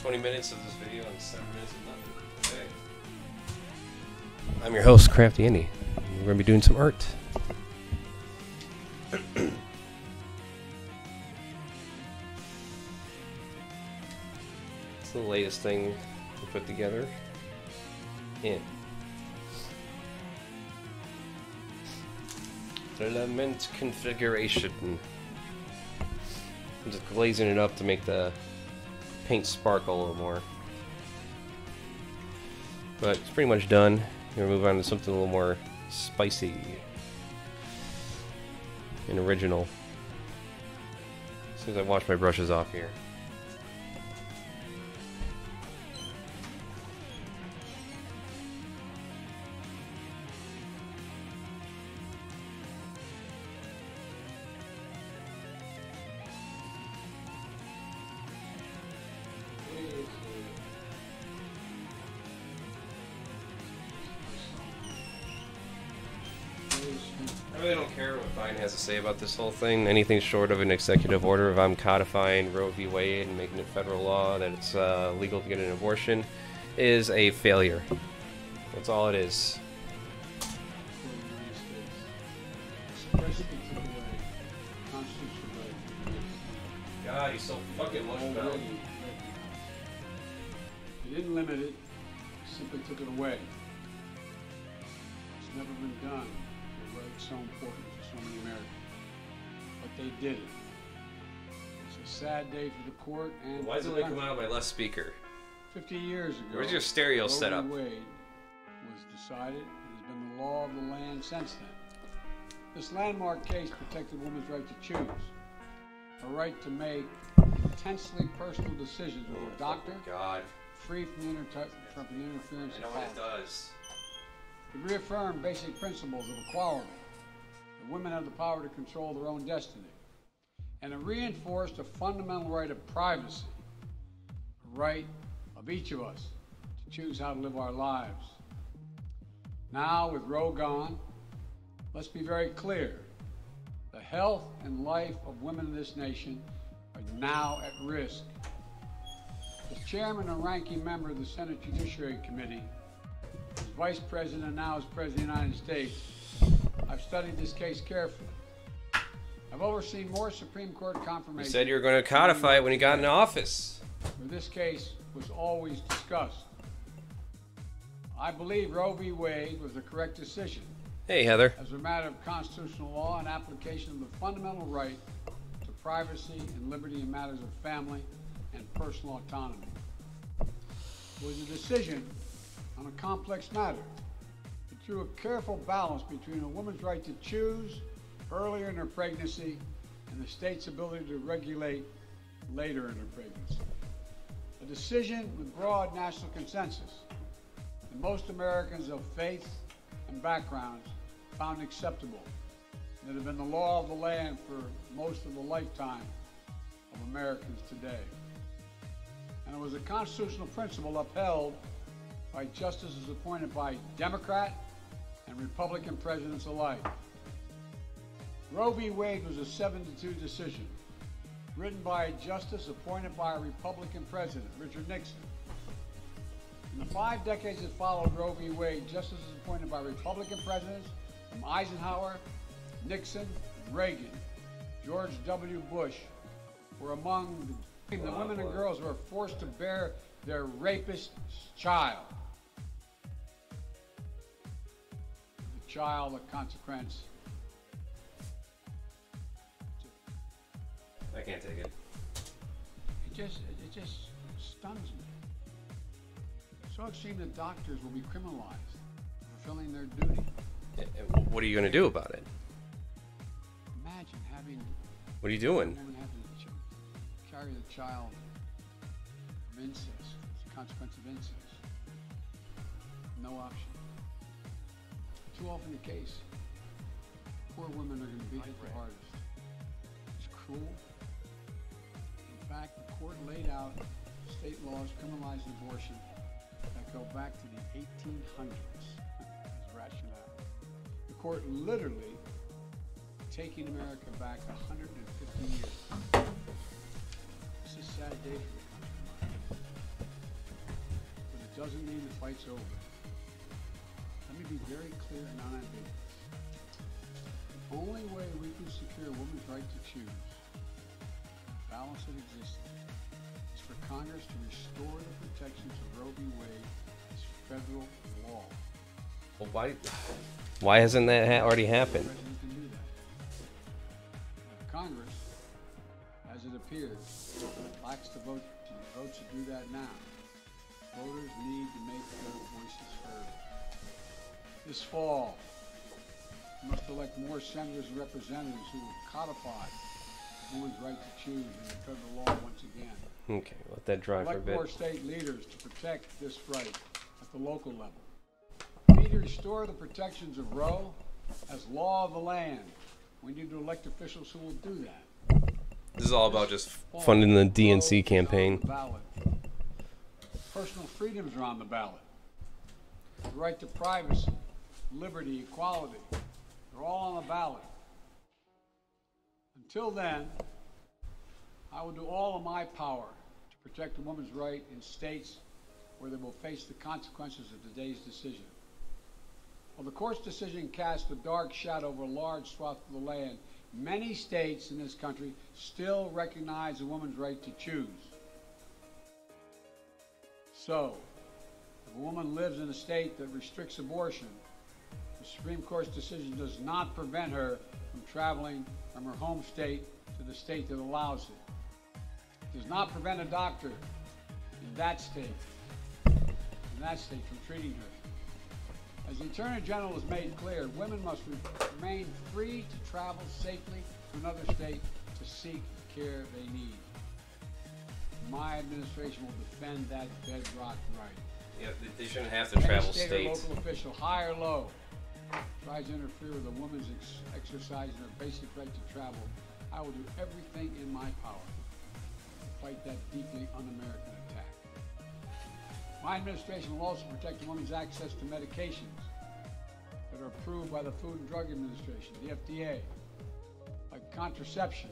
20 minutes of this video and 7 minutes of nothing. Okay. I'm your host, Crafty Andy. We're going to be doing some art. it's the latest thing we put together. Yeah. Element configuration. I'm just glazing it up to make the paint sparkle a little more. But it's pretty much done. We're gonna move on to something a little more spicy and original. As soon as I wash my brushes off here. Say about this whole thing. Anything short of an executive order, if I'm codifying Roe v. Wade and making it federal law that it's uh, legal to get an abortion, is a failure. That's all it is. Court and Why it the only coming out of my left speaker? 50 years ago. Where's your stereo Roe set v. up? Wade was decided and has been the law of the land since then. This landmark case protected women's right to choose, a right to make intensely personal decisions with a oh, doctor, God, free from, the inter- from the interference I know of what it does. It reaffirmed basic principles of equality, that women have the power to control their own destiny, and it reinforced a fundamental right of privacy, a right of each of us to choose how to live our lives. Now, with Roe gone, let's be very clear. The health and life of women in this nation are now at risk. As chairman and ranking member of the Senate Judiciary Committee, as Vice President and now as President of the United States, I've studied this case carefully. I've overseen more Supreme Court You confirmations. said you were going to codify it when you got in office. where this case was always discussed. I believe Roe v. Wade was the correct decision Hey, Heather. as a matter of constitutional law and application of the fundamental right to privacy and liberty in matters of family and personal autonomy. It was a decision on a complex matter. It drew a careful balance between a woman's right to choose earlier in her pregnancy and the state's ability to regulate later in her pregnancy. A decision with broad national consensus that most Americans of faith and backgrounds found acceptable that have been the law of the land for most of the lifetime of Americans today. And it was a constitutional principle upheld by justices appointed by Democrat and Republican presidents alike. Roe v. Wade was a 7-2 decision, written by a justice appointed by a Republican president, Richard Nixon. In the five decades that followed Roe v. Wade, justices appointed by Republican presidents from Eisenhower, Nixon, Reagan, George W. Bush, were among the, the women and girls who were forced to bear their rapist's child. The child of consequence. I can't take it. It just, it just stuns me. So extreme that doctors will be criminalized for fulfilling their duty. Eh, eh, What are you going to do about it? Imagine having What are you doing? woman having ch- carry the child of incest, as a consequence of incest. No option. Too often the case. Poor women are going to be hit the hardest. It's cruel. Fact, the court laid out state laws criminalizing abortion that go back to the 1800s as rationale. The court literally taking America back 150 years. It's a sad day for the country. but it doesn't mean the fight's over. Let me be very clear and unambiguous. The only way we can secure a woman's right to choose, balance is for Congress to restore the protections of Roe v. Wade as federal law. Well, why? Why hasn't that ha- already happened? president can do that. If Congress, as it appears, lacks the vote to vote to do that now. Voters need to make their voices heard. This fall, we must elect more senators and representatives who will codify women's right to choose in the federal law once again. Okay, let that dry for a Elect bit. more state leaders to protect this right at the local level. We need to restore the protections of Roe as law of the land. We need to elect officials who will do that. This is all about just funding the DNC campaign. the. Personal freedoms are on the ballot. The right to privacy, liberty, equality, they're all on the ballot. Until then, I will do all of my power to protect a woman's right in states where they will face the consequences of today's decision. While the court's decision cast a dark shadow over a large swath of the land, many states in this country still recognize a woman's right to choose. So, if a woman lives in a state that restricts abortion, the Supreme Court's decision does not prevent her from traveling from her home state to the state that allows it. It does not prevent a doctor in that state, in that state, from treating her. As the Attorney General has made clear, women must re- remain free to travel safely to another state to seek the care they need. My administration will defend that bedrock right. Yeah, they- they shouldn't have to Any travel state states. or local official, high or low, tries to interfere with a woman's ex- and her basic right to travel, I will do everything in my power to fight that deeply un-American attack. My administration will also protect a woman's access to medications that are approved by the Food and Drug Administration, the FDA, like contraception,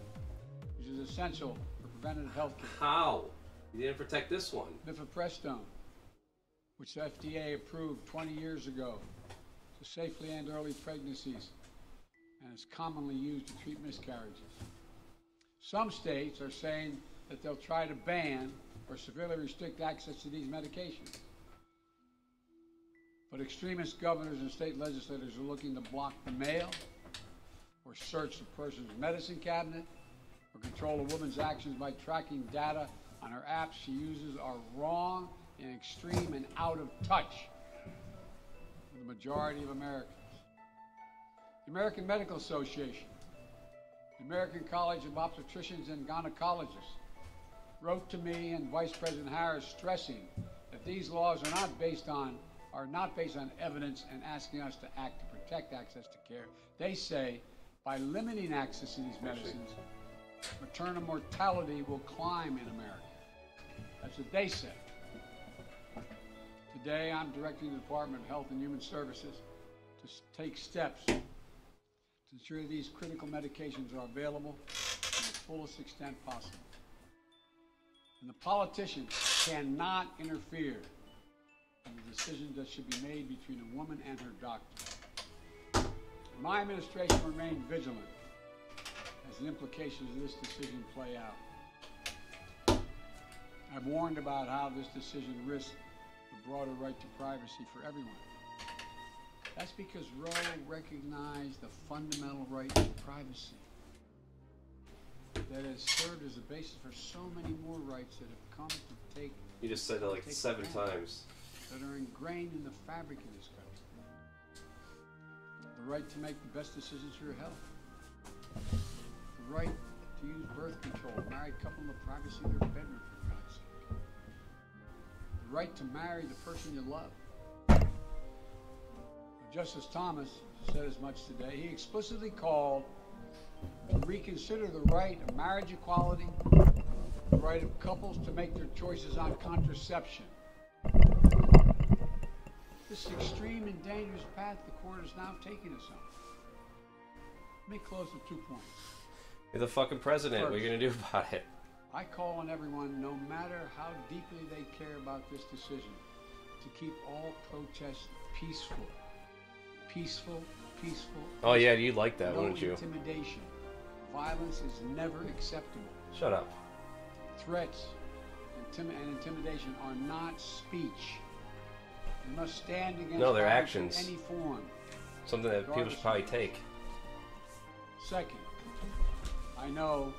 which is essential for preventative health care. How? You didn't protect this one. mifepristone, which the FDA approved 20 years ago safely end early pregnancies and is commonly used to treat miscarriages. Some states are saying that they'll try to ban or severely restrict access to these medications. But extremist governors and state legislators are looking to block the mail or search the person's medicine cabinet or control a woman's actions by tracking data on her apps she uses are wrong and extreme and out of touch majority of Americans. The American Medical Association, the American College of Obstetricians and Gynecologists wrote to me and Vice President Harris stressing that these laws are not based on are not based on evidence and asking us to act to protect access to care. They say by limiting access to these medicines, maternal mortality will climb in America. That's what they say. Today, I'm directing the Department of Health and Human Services to take steps to ensure these critical medications are available to the fullest extent possible. And the politicians cannot interfere in the decisions that should be made between a woman and her doctor. My administration will remain vigilant as the implications of this decision play out. I've warned about how this decision risks broader right to privacy for everyone. That's because Roe recognized the fundamental right to privacy that has served as a basis for so many more rights that have come to take You just said it like seven times. that are ingrained in the fabric of this country. The right to make the best decisions for your health. The right to use birth control, a married couple in the privacy of their bedroom, right to marry the person you love. Justice Thomas said as much today. He explicitly called to reconsider the right of marriage equality, the right of couples to make their choices on contraception. This extreme and dangerous path the court is now taking us on. Let me close with two points. You're the fucking president. What are you gonna do about it? I call on everyone, no matter how deeply they care about this decision, to keep all protests peaceful. Peaceful, peaceful. Oh yeah, you'd like that, no wouldn't you? intimidation. Violence is never acceptable. Shut up. Threats and intimidation are not speech. You must stand against No, they're violence in actions. any form. Something that people should probably take. Second, I know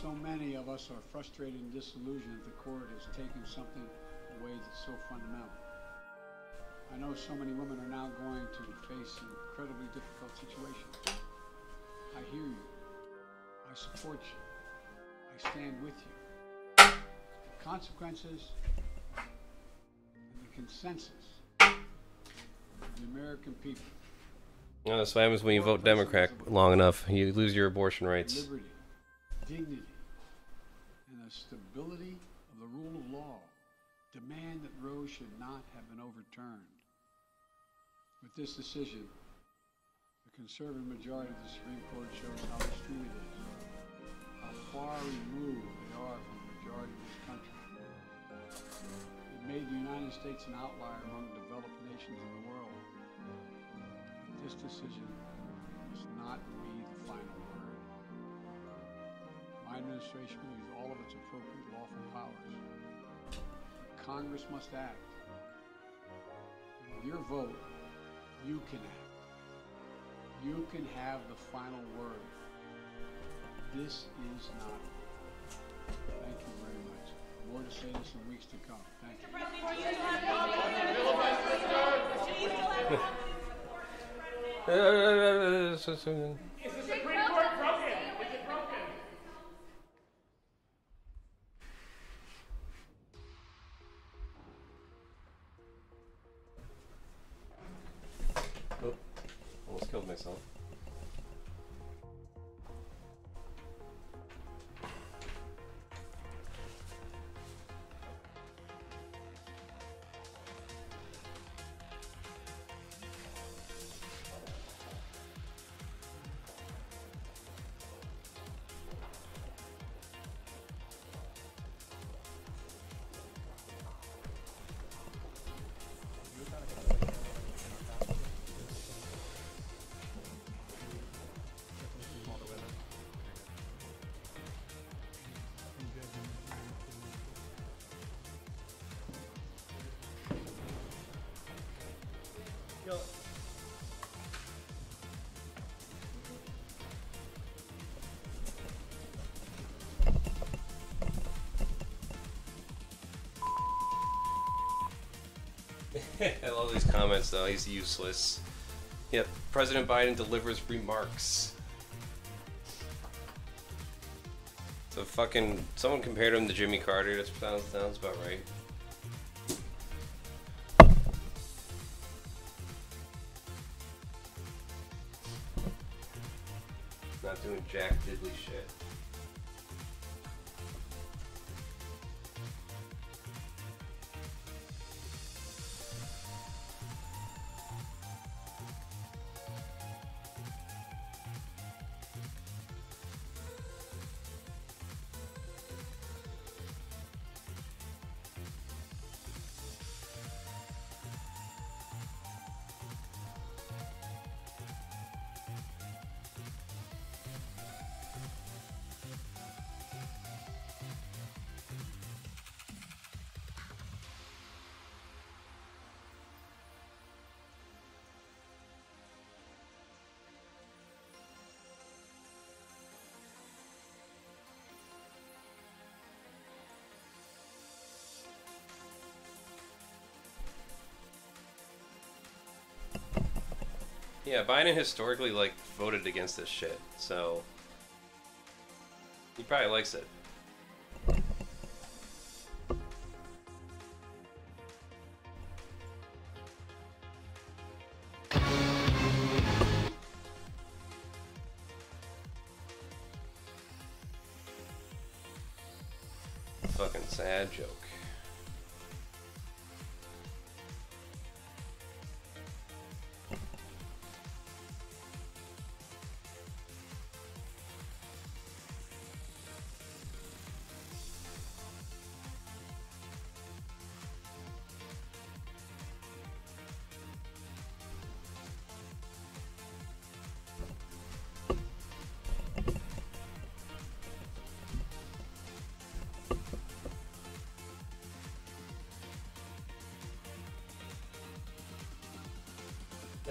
so many of us are frustrated and disillusioned that the court has taken something away that's so fundamental. I know so many women are now going to face an incredibly difficult situation. I hear you. I support you. I stand with you. The consequences and the consensus of the American people No, that's what happens when you vote Democrat long enough. You lose your abortion rights. liberty, dignity, the stability of the rule of law demand that Roe should not have been overturned. With this decision, the conservative majority of the Supreme Court shows how extreme it is, how far removed they are from the majority of this country. It made the United States an outlier among developed nations in the world. But this decision must not be the final word. My administration will all of its appropriate lawful powers. Congress must act. With your vote, you can act. You can have the final word. This is not. Thank you very much. More to say this in weeks to come. Thank you. Oh, I love these comments though. He's useless. Yep. President Biden delivers remarks. So fucking someone compared him to Jimmy Carter. That sounds sounds about right. Not doing jack diddly shit. Yeah, Biden historically like voted against this shit, so he probably likes it.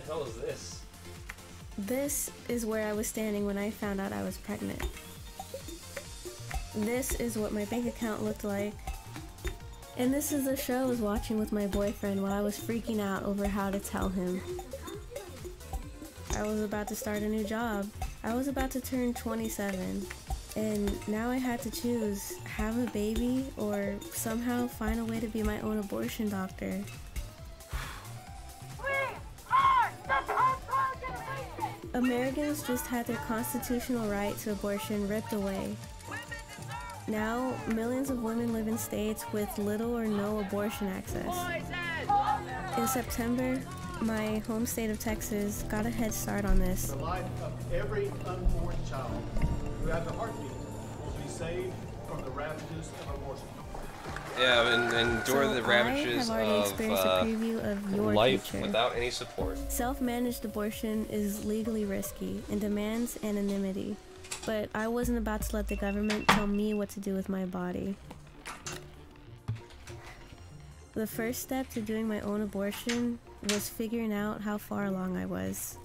Hell is this? This is where I was standing when I found out I was pregnant. This is what my bank account looked like. And this is the show I was watching with my boyfriend while I was freaking out over how to tell him. I was about to start a new job. I was about to turn 27. And now I had to choose have a baby or somehow find a way to be my own abortion doctor. Just had their constitutional right to abortion ripped away. Now, millions of women live in states with little or no abortion access. In September, my home state of Texas got a head start on this. The life of every unborn child who has a heartbeat will be saved from the ravages of abortion. Yeah, and endure So the I ravages have already of experienced uh, a preview of your life future. without any support. Self-managed abortion is legally risky and demands anonymity, but I wasn't about to let the government tell me what to do with my body. The first step to doing my own abortion was figuring out how far along I was.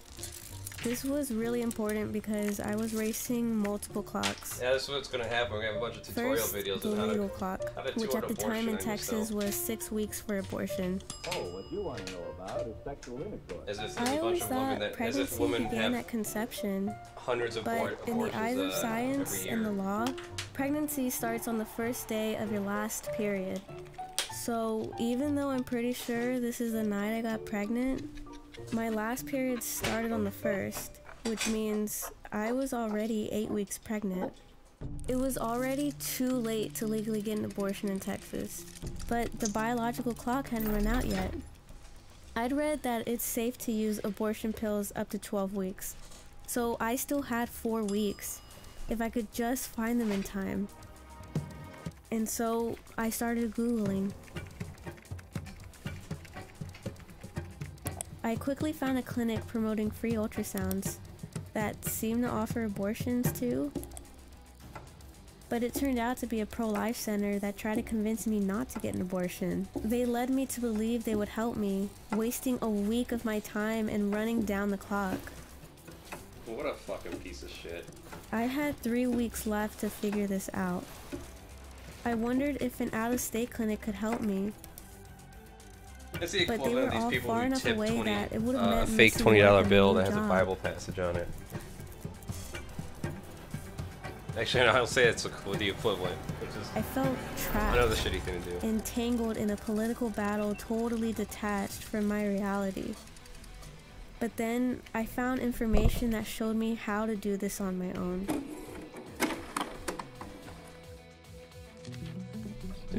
This was really important because I was racing multiple clocks. Yeah, this is what's gonna happen. We're gonna have a bunch of tutorial First, videos the on how legal to. clock, how to which at the time in Texas yourself. was six weeks for abortion. Oh, what you want to know about is sexual intercourse. As if there's I a bunch always of women thought that, as pregnancy if women began at conception, hundreds of but abor- in the eyes of uh, science and the law, pregnancy starts on the first day of your last period. So even though I'm pretty sure this is the night I got pregnant, my last period started on the first, which means I was already eight weeks pregnant. It was already too late to legally get an abortion in Texas, but the biological clock hadn't run out yet. I'd read that it's safe to use abortion pills up to 12 weeks, so I still had four weeks if I could just find them in time. And so I started Googling. I quickly found a clinic promoting free ultrasounds that seemed to offer abortions too. But it turned out to be a pro life center that tried to convince me not to get an abortion. They led me to believe they would help me, wasting a week of my time and running down the clock. What a fucking piece of shit. I had three weeks left to figure this out. I wondered if an out of state clinic could help me, It's the But they equivalent were of these all people far who enough tip away 20, that it would've uh, fake twenty dollar bill that has a. Bible passage on it. Actually, no, I'll say it's the equivalent, which is I felt trapped. another shitty thing to do. entangled in a political battle totally detached from my reality. But then I found information that showed me how to do this on my own.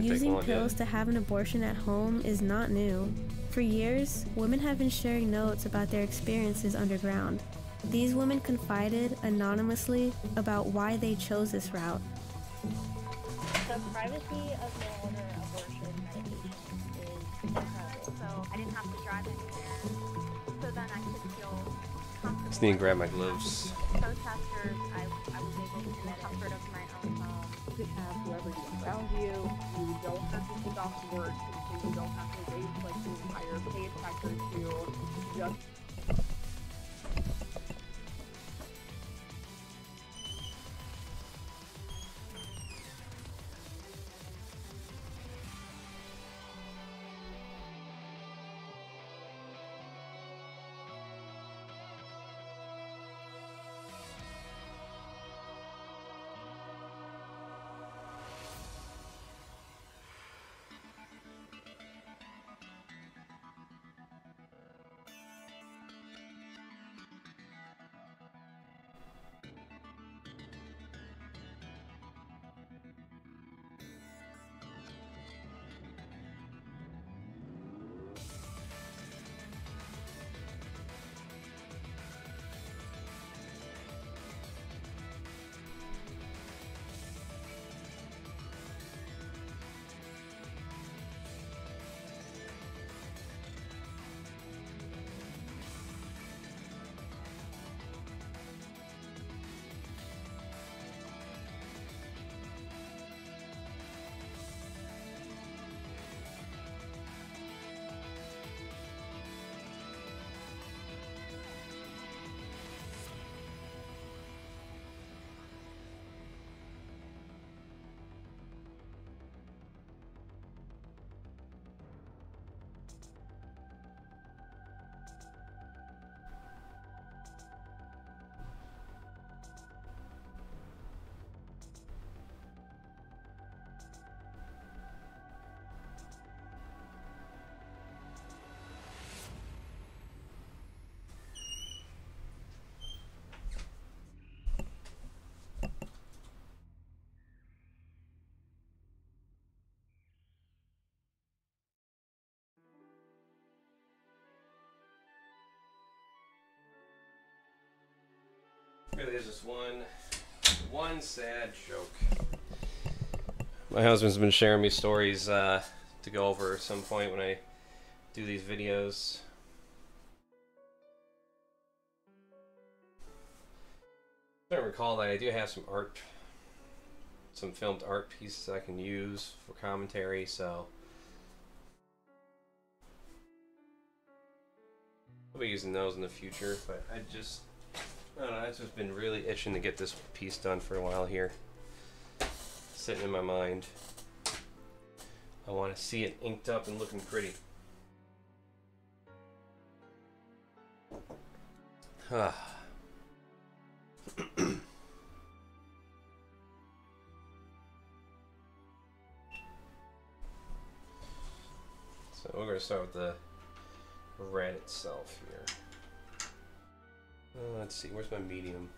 Using long, did it? pills to have an abortion at home is not new. For years, women have been sharing notes about their experiences underground. These women confided anonymously about why they chose this route. The privacy of mail order abortion medication is incredible. So I didn't have to drive anywhere. So then I could feel comfortable. Just need to grab my gloves. Protesters, I, I was able to in the comfort of my own home. You could you around you. You don't have to take off work, so you don't have to wait like the entire pay cycle to just Really is just one, one sad joke. My husband's been sharing me stories uh, to go over at some point when I do these videos. I recall that I do have some art, some filmed art pieces I can use for commentary, so I'll be using those in the future, but I just, Know, I've been really itching to get this piece done for a while here. Sitting in my mind. I want to see it inked up and looking pretty. Ah. so we're going to start with the red itself here. Uh, let's see, where's my medium?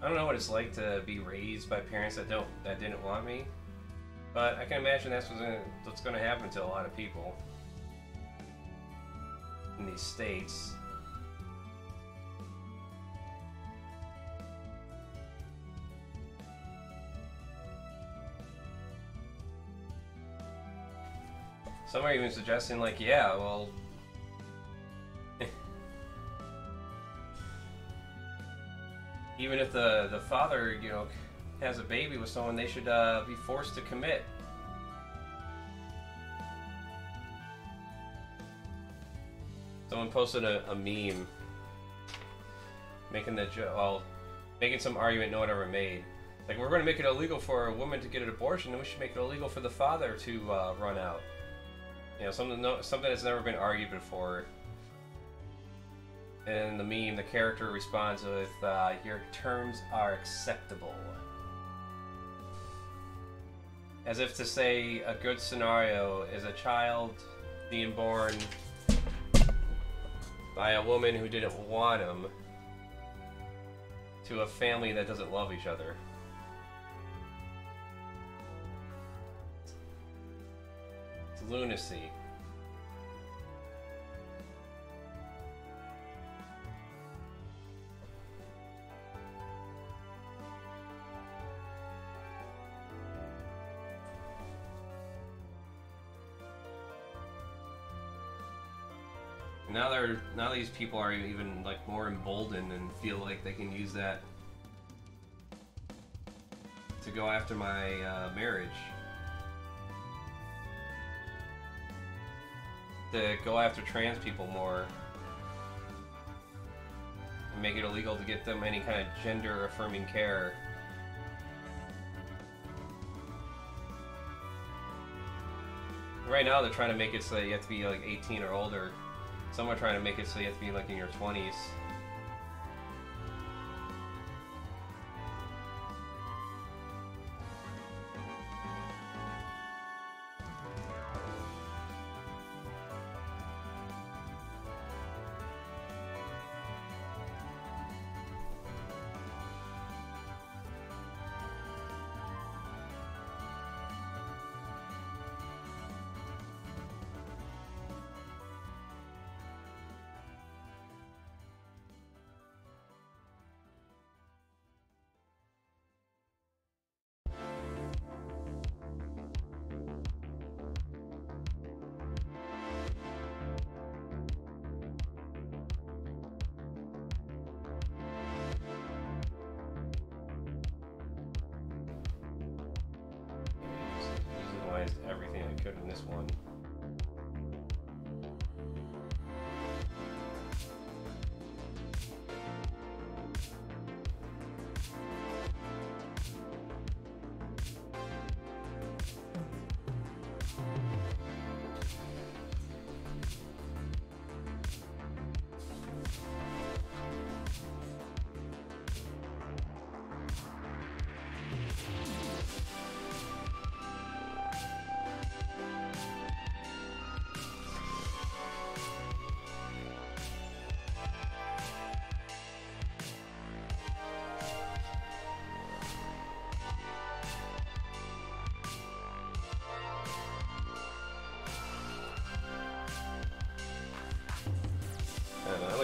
I don't know what it's like to be raised by parents that don't that didn't want me, but I can imagine that's what's gonna, what's going to happen to a lot of people in these states. Some are even suggesting, like, yeah, well, even if the the father, you know, has a baby with someone, they should uh, be forced to commit. Someone posted a, a meme making the jo- well, making some argument no one ever made. Like we're going to make it illegal for a woman to get an abortion, then we should make it illegal for the father to uh, run out. You know, something no, something that's never been argued before. And the meme, the character responds with, uh, "Your terms are acceptable," as if to say a good scenario is a child being born by a woman who didn't want him to a family that doesn't love each other. It's lunacy. Now they're now these people are even like more emboldened and feel like they can use that to go after my uh, marriage. To go after trans people more. And make it illegal to get them any kind of gender affirming care. Right now they're trying to make it so that you have to be like 18 or older. Some are trying to make it so you have to be like in your 20s. next one.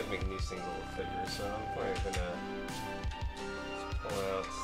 Like making these things little figures, so I'm probably gonna pull out.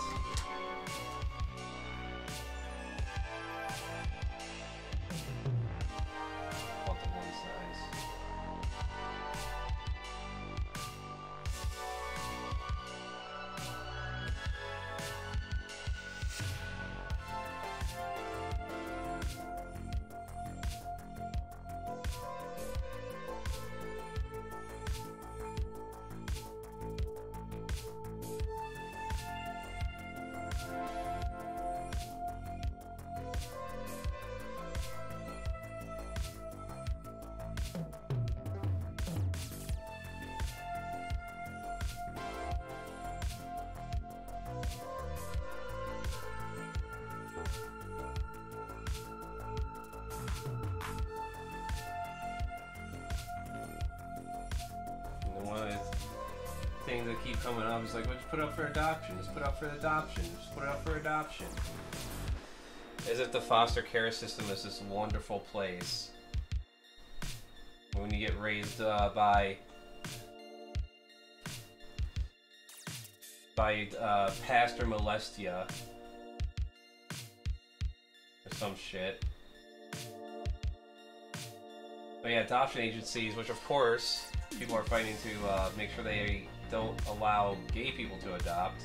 Things that keep coming up is like, well, just put up for adoption. Just put up for adoption. Just put up for adoption. As if the foster care system is this wonderful place. When you get raised uh, by by uh, Pastor Molestia or some shit. But yeah, adoption agencies, which of course people are fighting to uh, make sure they don't allow gay people to adopt.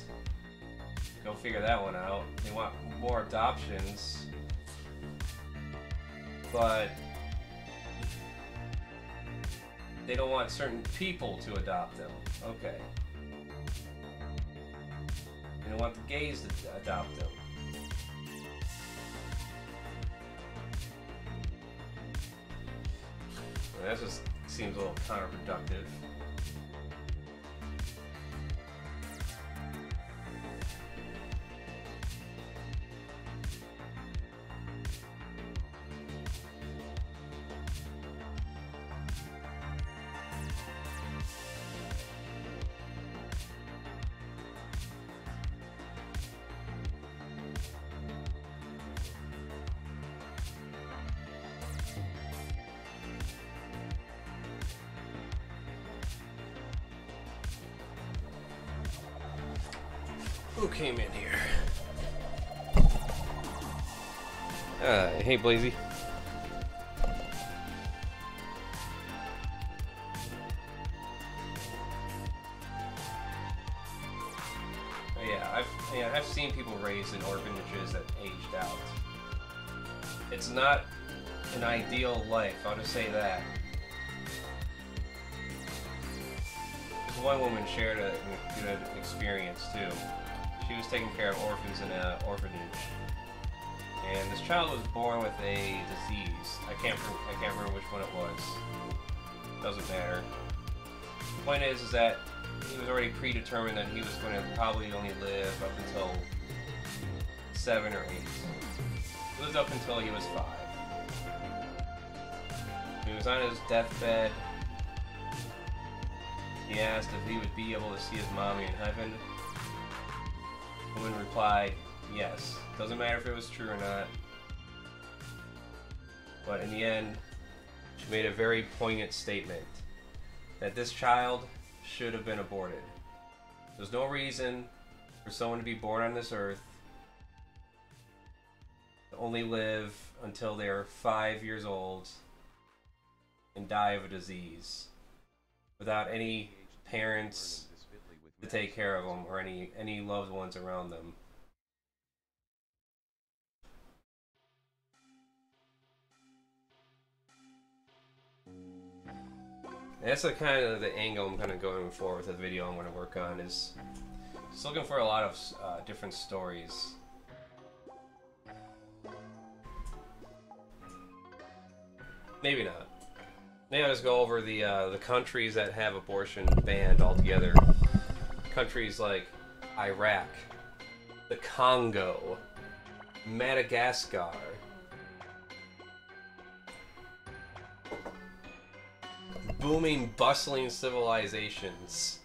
Go figure that one out. They want more adoptions, but they don't want certain people to adopt them. Okay. They don't want the gays to adopt them. That just seems a little counterproductive. Who came in here? Uh, hey, Blazy. Yeah, I've yeah, I've seen people raised in orphanages that aged out. It's not an ideal life. I'll just say that. This one woman shared a good experience too. She was taking care of orphans in an orphanage, and this child was born with a disease. I can't I can't remember which one it was. Doesn't matter. The point is, is that he was already predetermined that he was going to probably only live up until seven or eight. He lived up until he was five. He was on his deathbed. He asked if he would be able to see his mommy in heaven. Woman replied, yes. Doesn't matter if it was true or not. But in the end, she made a very poignant statement that this child should have been aborted. There's no reason for someone to be born on this earth to only live until they're five years old and die of a disease without any parents to take care of them or any any loved ones around them. That's the kind of the angle I'm kind of going for with the video I'm going to work on is just looking for a lot of uh, different stories. Maybe not. Maybe I'll just go over the uh, the countries that have abortion banned altogether. Countries like Iraq, the Congo, Madagascar, booming, bustling civilizations.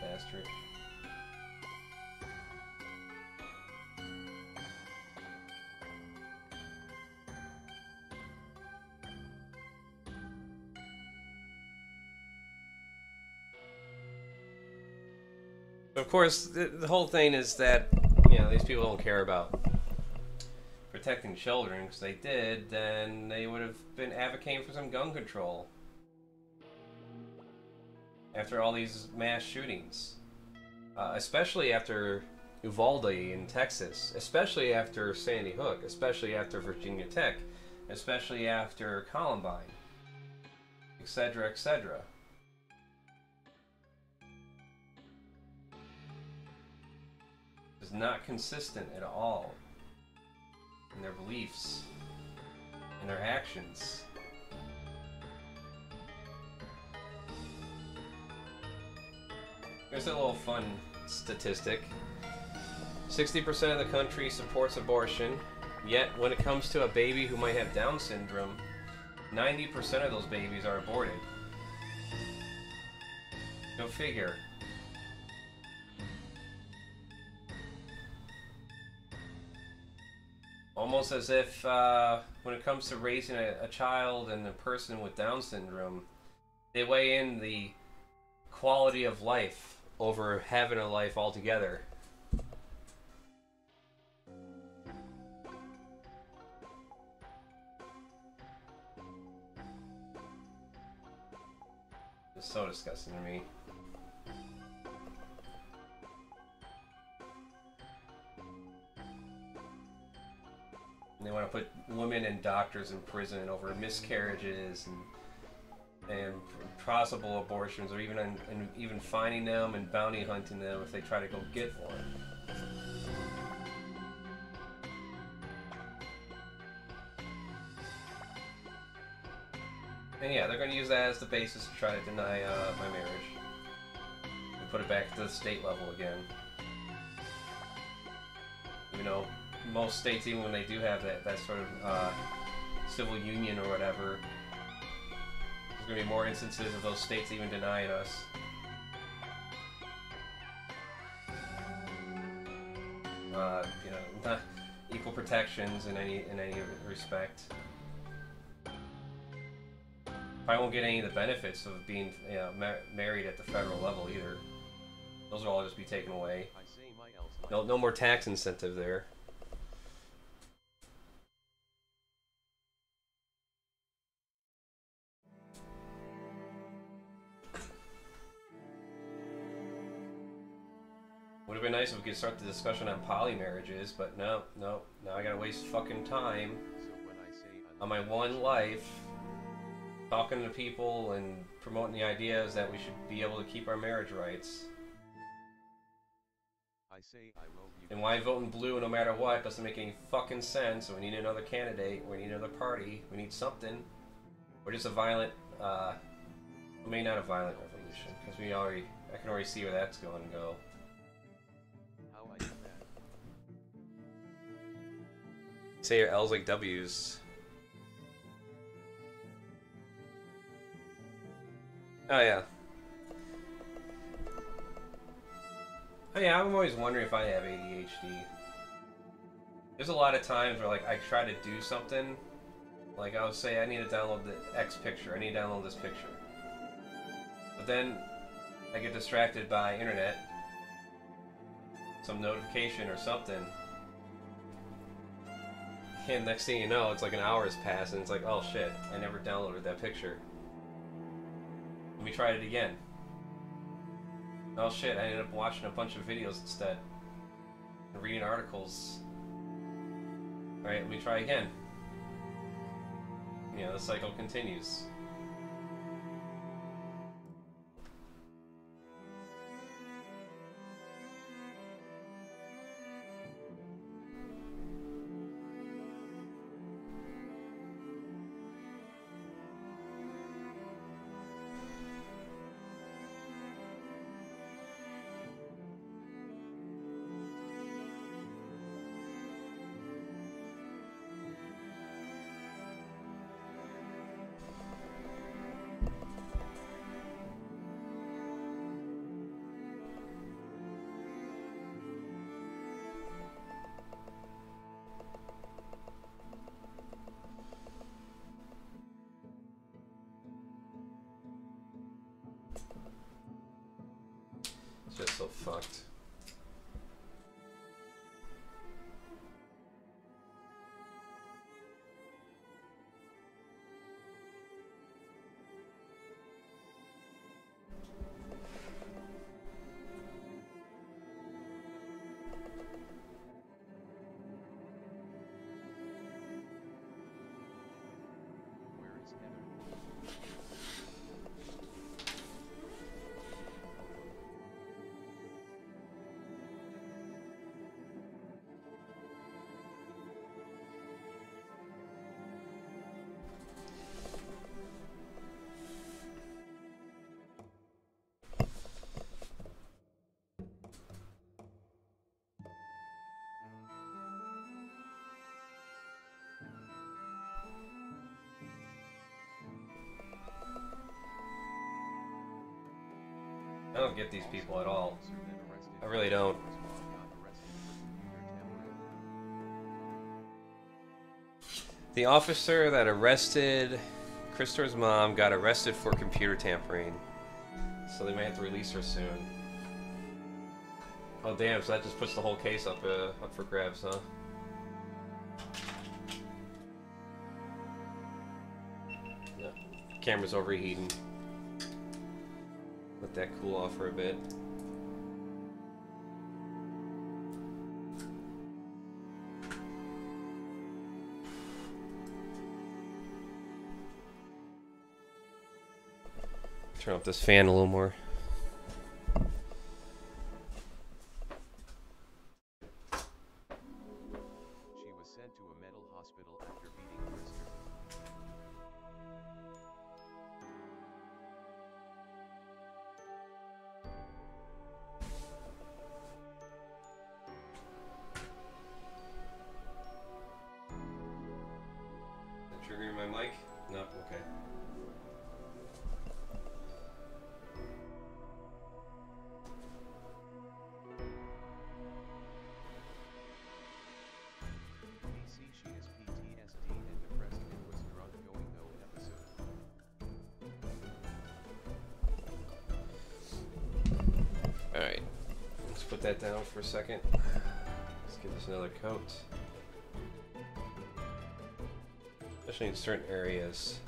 Bastard. Of course, the, the whole thing is that you know these people don't care about protecting children because they did, then they would have been advocating for some gun control after all these mass shootings, uh, especially after Uvalde in Texas, especially after Sandy Hook, especially after Virginia Tech, especially after Columbine, etc., etc. Is not consistent at all in their beliefs, in their actions. Here's a little fun statistic 60% of the country supports abortion, yet, when it comes to a baby who might have Down syndrome, 90% of those babies are aborted. Go figure. almost as if uh, when it comes to raising a, a, child and a person with Down syndrome, they weigh in the quality of life over having a life altogether. It's so disgusting to me. they want to put women and doctors in prison over miscarriages and and possible abortions, or even and even finding them and bounty hunting them if they try to go get one. And yeah, they're going to use that as the basis to try to deny uh, my marriage and put it back to the state level again. You know, most states, even when they do have that, that sort of uh, civil union or whatever, there's going to be more instances of those states even denying us. Uh, you know, not equal protections in any in any respect. Probably won't get any of the benefits of being you know, mar married at the federal level either. Those will all just be taken away. No, no more tax incentive there. Would have been nice if we could start the discussion on poly marriages, but no, no. Now I gotta waste fucking time on my one life talking to people and promoting the ideas that we should be able to keep our marriage rights. I say I will and why voting blue no matter what doesn't make any fucking sense. We need another candidate. We need another party. We need something. Or just a violent, uh, I mean not a violent revolution, because we already, I can already see where that's going to go. Say your L's like W's. Oh yeah. Oh yeah, I'm always wondering if I have ADHD. There's a lot of times where like I try to do something, like I'll say I need to download the X picture, I need to download this picture. But then I get distracted by internet, some notification or something, and next thing you know, it's like an hour has passed, and it's like, oh shit, I never downloaded that picture. Let me try it again. Oh shit, I ended up watching a bunch of videos instead. Reading articles. Alright, let me try again. You know, the cycle continues. I don't get these people at all. I really don't. The officer that arrested Christopher's mom got arrested for computer tampering. So they may have to release her soon. Oh damn, so that just puts the whole case up uh, up for grabs, huh? Yeah. Camera's overheating. That cool off for a bit. Turn off this fan a little more. For a second. Let's give this another coat. Especially in certain areas.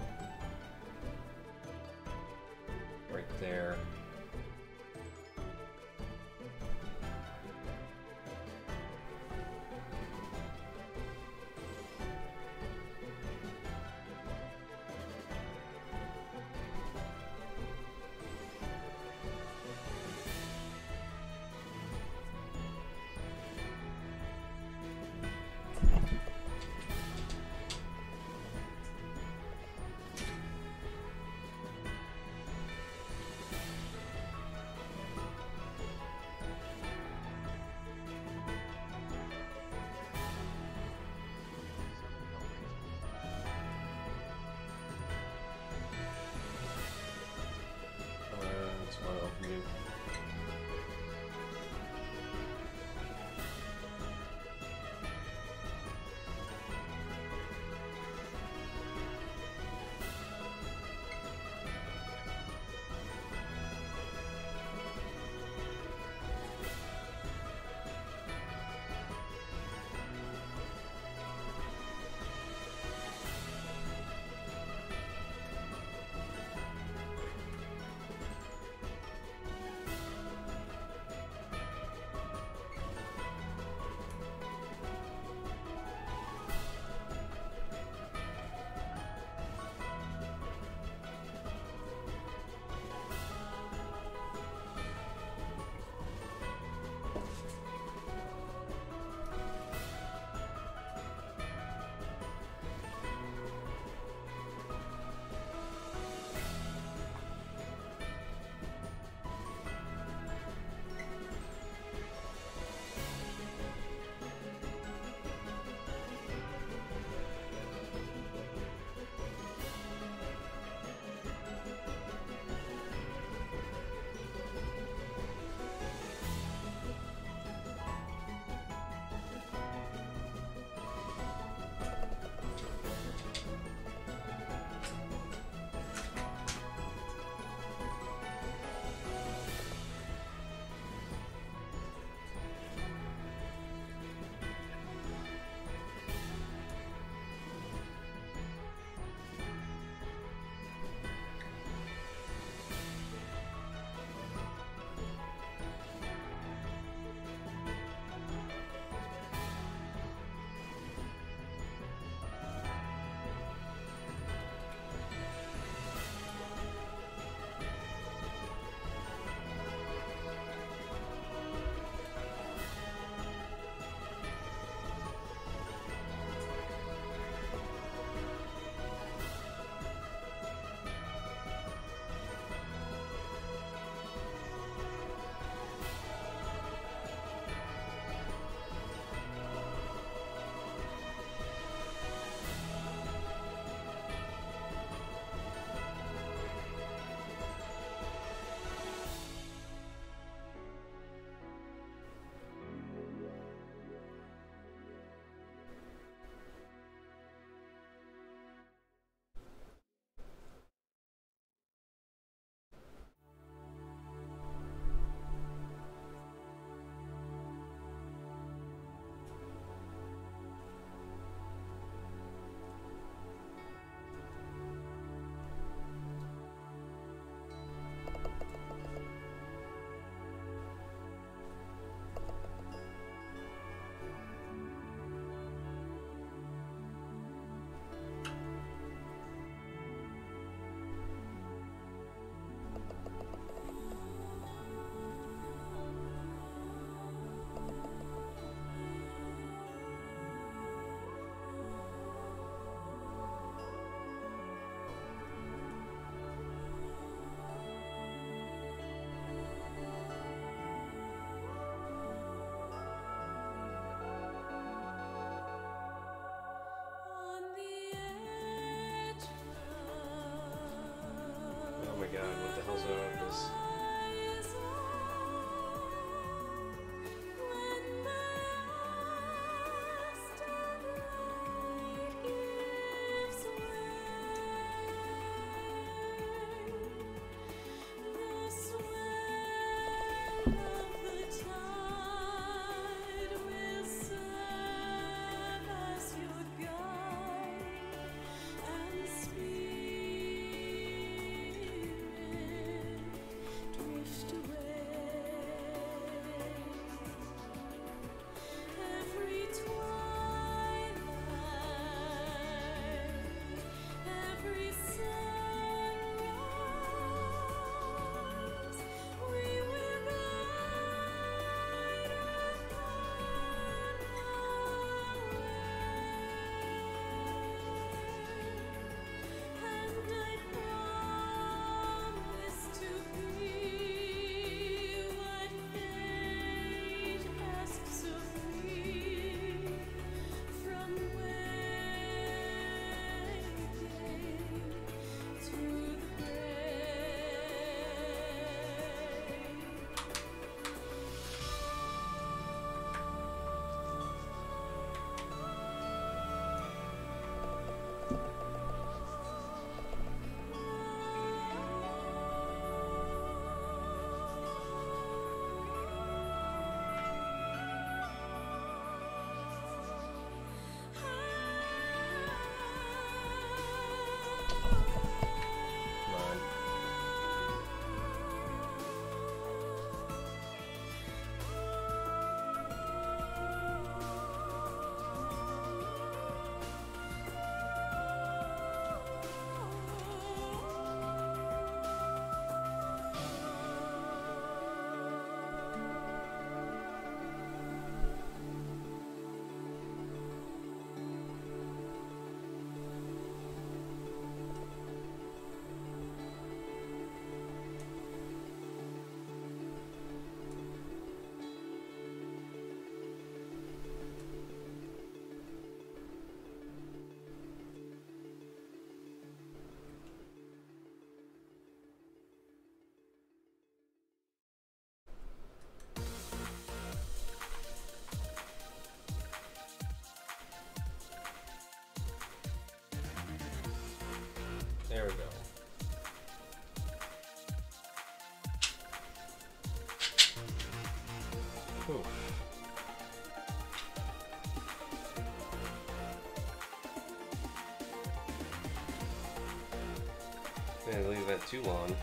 That too long.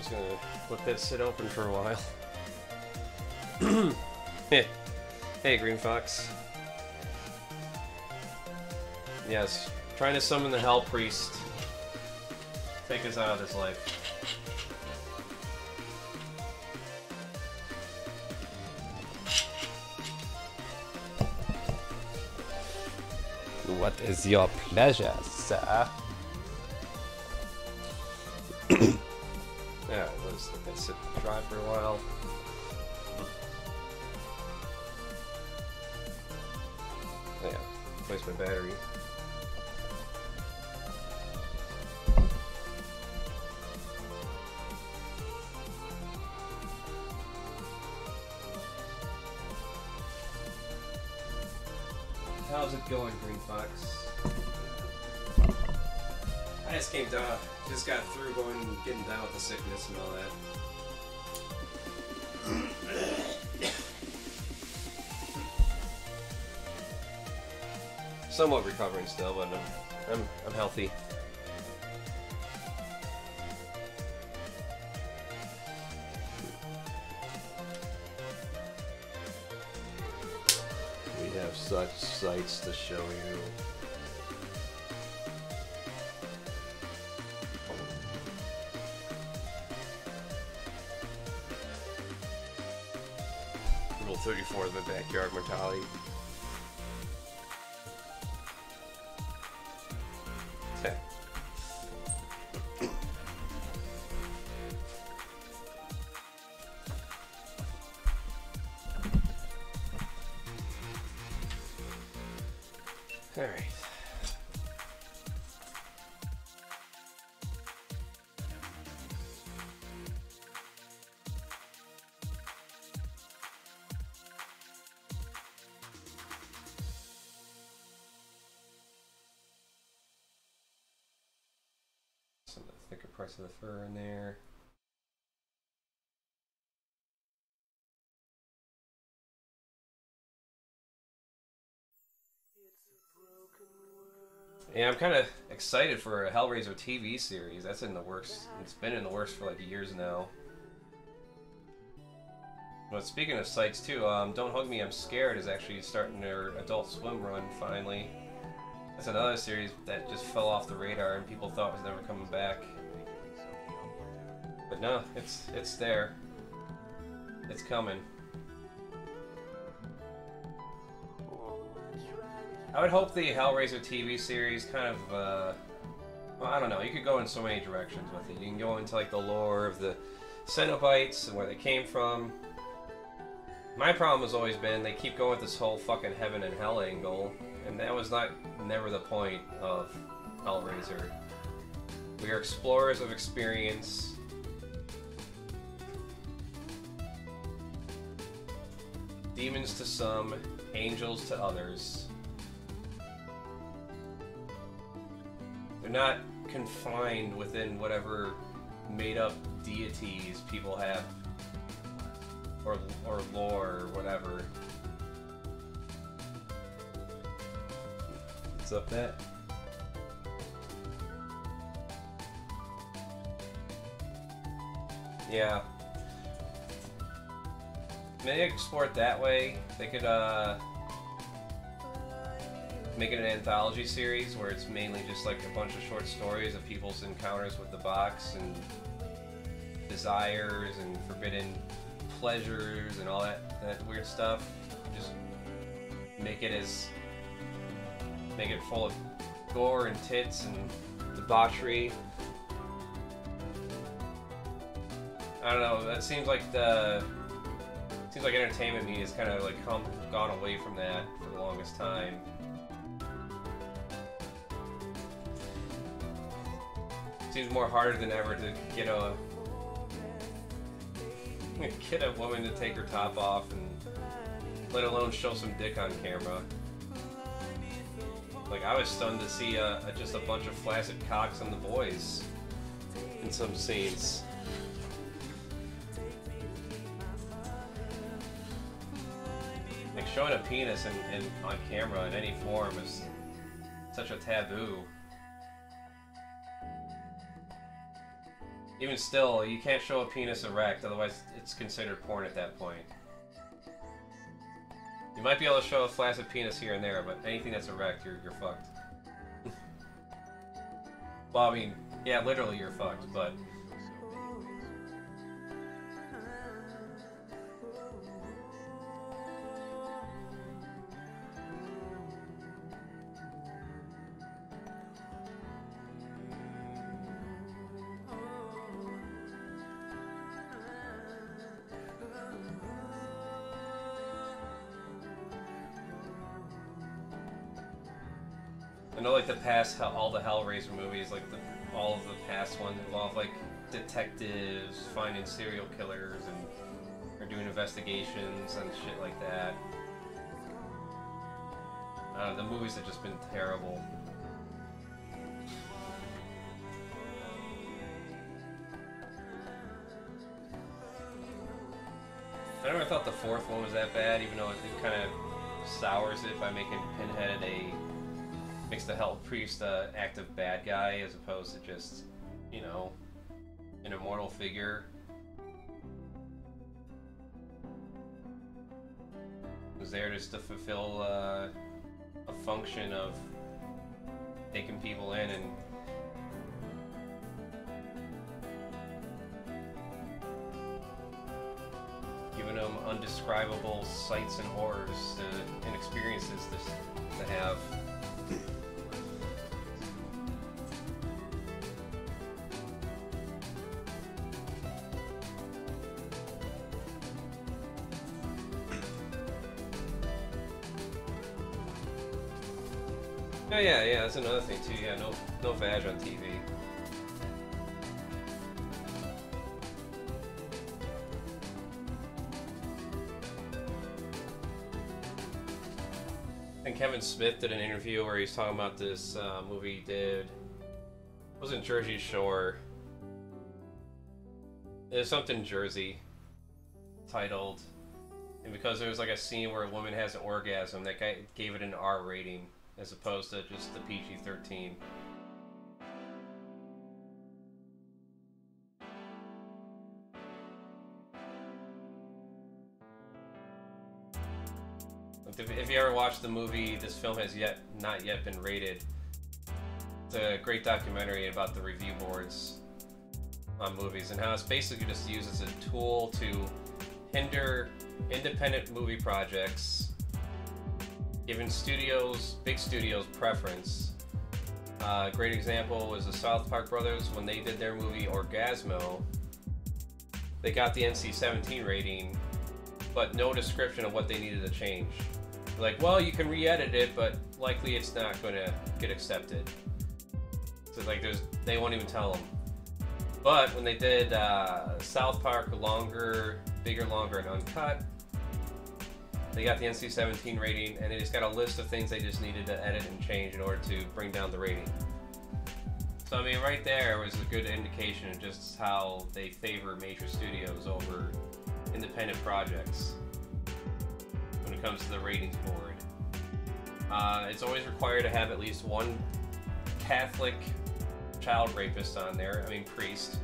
Just gonna let that sit open for a while. hey, hey, Green Fox. Yes, trying to summon the Hell Priest. Take us out of this life. What is your pleasure, sir? Sickness and all that. Somewhat recovering still, but I'm, I'm, I'm healthy. We have such sights to show you. 34 of the backyard mortality. Of the fur in there. Yeah, I'm kind of excited for a Hellraiser TV series. That's in the works. It's been in the works for like years now. But speaking of sights too, um, Don't Hug Me, I'm Scared is actually starting their Adult Swim run finally. That's another series that just fell off the radar and people thought was never coming back. No, it's it's there. It's coming. I would hope the Hellraiser TV series kind of, uh, well, I don't know. You could go in so many directions with it. You can go into like the lore of the Cenobites and where they came from. My problem has always been they keep going with this whole fucking heaven and hell angle, and that was not never the point of Hellraiser. We are explorers of experience. Demons to some, angels to others. They're not confined within whatever made up deities people have or or lore or whatever. What's up, Pat? Yeah. Maybe explore it that way. They could uh make it an anthology series where it's mainly just like a bunch of short stories of people's encounters with the box and desires and forbidden pleasures and all that, that weird stuff. Just make it as make it full of gore and tits and debauchery. I don't know. That seems like the seems like entertainment media has kind of like come gone away from that for the longest time. Seems more harder than ever to get a get a woman to take her top off and let alone show some dick on camera. Like I was stunned to see uh, just a bunch of flaccid cocks on the boys in some scenes. Showing a penis in, in on camera in any form is such a taboo. Even still, you can't show a penis erect, otherwise it's considered porn at that point. You might be able to show a flaccid penis here and there, but anything that's erect, you're, you're fucked. well, I mean, yeah, literally you're fucked, but... I know, like the past, all the Hellraiser movies, like the, all of the past ones involve like detectives finding serial killers and or doing investigations and shit like that. Uh, the movies have just been terrible. I never thought the fourth one was that bad, even though it, it kind of sours it by making Pinhead a makes the Hell Priest a active bad guy as opposed to just, you know, an immortal figure. Was there just to fulfill uh, a function of taking people in and giving them undescribable sights and horrors to, and experiences to, to have. Oh yeah, yeah, that's another thing too. Yeah, no, no vag on TV. And Kevin Smith did an interview where he's talking about this uh, movie he did. It wasn't Jersey Shore. Was something Jersey titled. And because there was like a scene where a woman has an orgasm, that guy gave it an R rating as opposed to just the PG 13. If, you ever watched the movie, this film has yet not yet been rated. It's a great documentary about the review boards on movies and how it's basically just used as a tool to hinder independent movie projects, giving studios, big studios, preference. Uh, a great example was the South Park Brothers when they did their movie Orgazmo. They got the NC-17 rating, but no description of what they needed to change. Like, well, you can re-edit it, but likely it's not going to get accepted. So like, there's they won't even tell them. But when they did uh, South Park longer, bigger, longer, and uncut, they got the NC-17 rating, and they just got a list of things they just needed to edit and change in order to bring down the rating. So I mean, right there was a good indication of just how they favor major studios over independent projects when it comes to the ratings board. Uh, it's always required to have at least one Catholic child rapist on there. I mean, priest.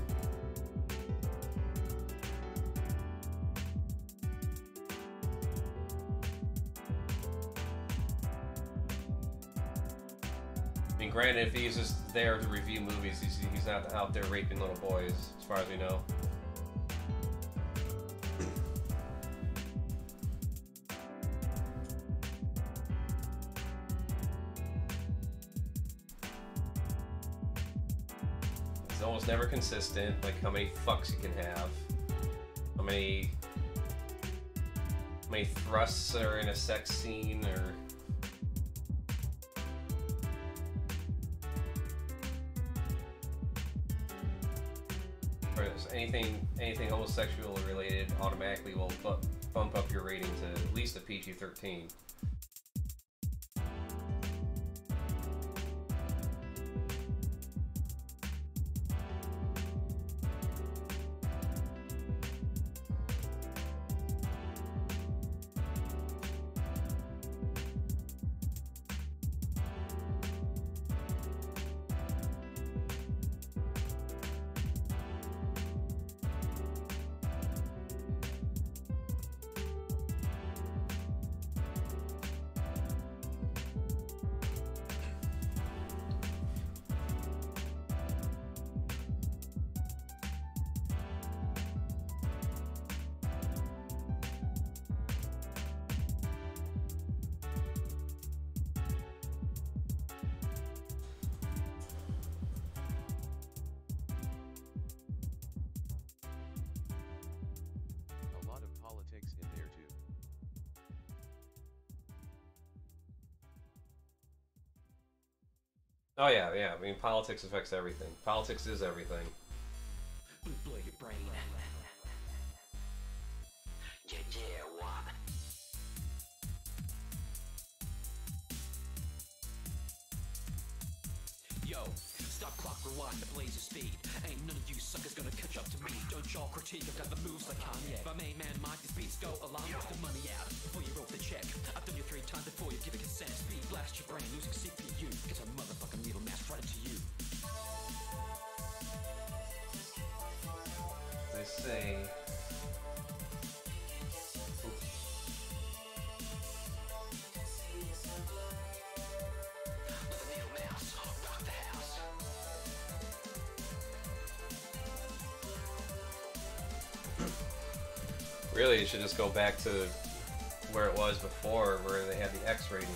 I mean, granted, if he's just there to review movies, he's, he's not out there raping little boys, as far as we know. It's almost never consistent, like how many fucks you can have, how many, how many thrusts are in a sex scene, or anything anything homosexual related automatically will bu- bump up your rating to at least a PG-13. Oh yeah, yeah. I mean, politics affects everything. Politics is everything. Really, should just go back to where it was before, where they had the X rating.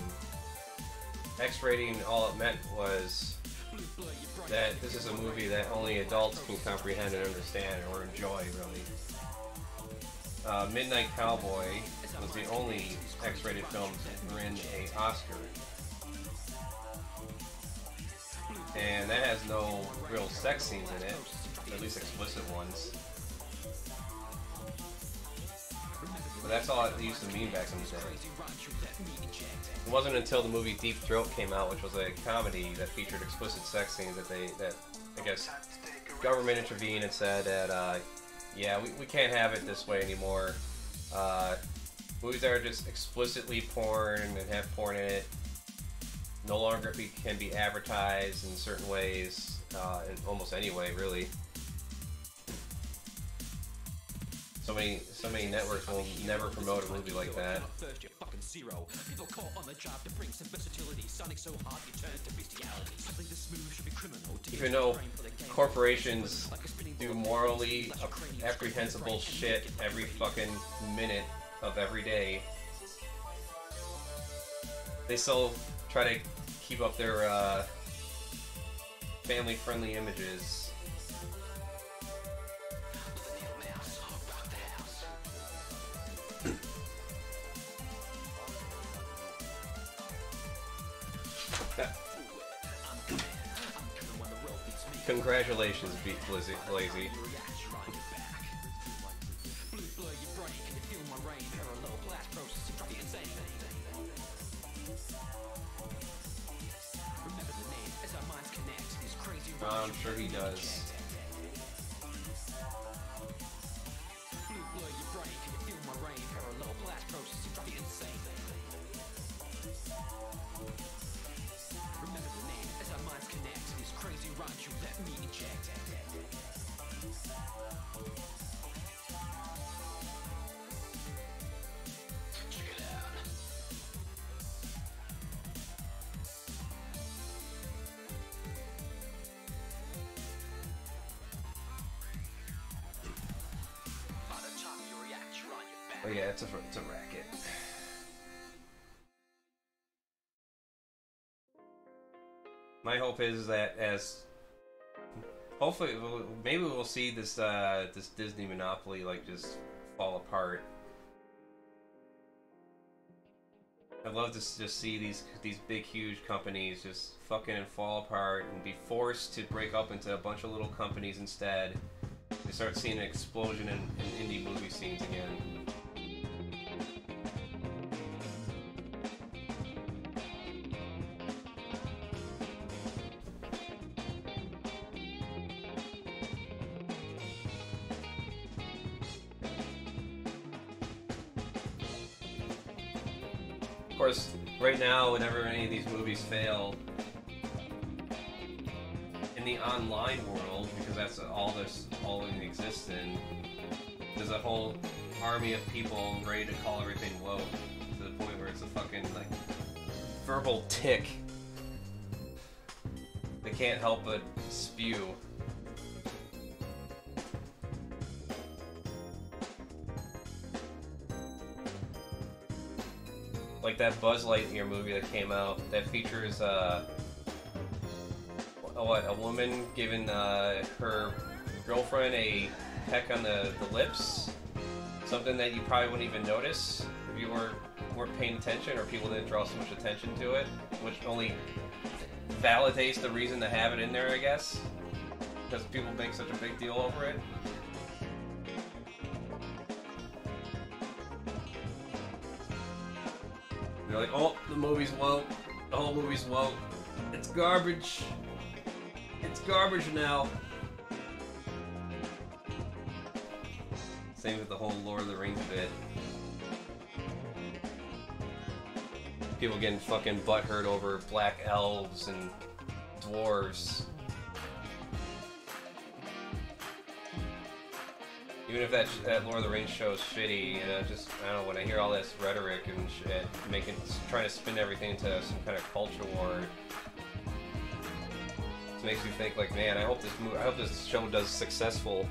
X rating, all it meant was that this is a movie that only adults can comprehend and understand or enjoy, really. Uh, Midnight Cowboy was the only X-rated film to win a Oscar, and that has no real sex scenes in it, at least explicit ones. That's all it used to mean back in the day. It wasn't until the movie Deep Throat came out, which was a comedy that featured explicit sex scenes, that they that I guess government intervened and said that uh, yeah we, we can't have it this way anymore. Uh, movies that are just explicitly porn and have porn in it no longer be, can be advertised in certain ways, uh, in almost any way really. So many so many networks will never promote a movie like that. First, you're fucking zero. People caught on the job to bring some versatility. Sonic so hard you turn to bestiality. Something this smooth should be criminal. Even though corporations do morally apprehensible shit every fucking minute of every day, they still try to keep up their uh, family-friendly images. Congratulations, Beat Blizzy, Blazy. I'm sure he does. My hope is that as hopefully we'll- maybe we'll see this uh, this Disney monopoly like just fall apart. I'd love to just see these these big huge companies just fucking fall apart and be forced to break up into a bunch of little companies instead. We start seeing an explosion in, in indie movie scenes again. Whenever any of these movies fail, in the online world, because that's all this all it exists in, there's a whole army of people ready to call everything woke to the point where it's a fucking like verbal tick. They can't help but spew. That Buzz Lightyear movie that came out that features uh a- what a woman giving uh, her girlfriend a peck on the, the lips, something that you probably wouldn't even notice if you were weren't paying attention or people didn't draw so much attention to it, which only validates the reason to have it in there, I guess, because people make such a big deal over it. They're like, oh, the movie's woke. The whole movie's woke. It's garbage. It's garbage now. Same with the whole Lord of the Rings bit. People getting fucking butthurt over black elves and dwarves. Even if that, that Lord of the Rings show is shitty, you know, just I don't know. When I hear all this rhetoric and shit, making trying to spin everything into some kind of culture war, it makes me think like, man, I hope this mo- I hope this show does successful.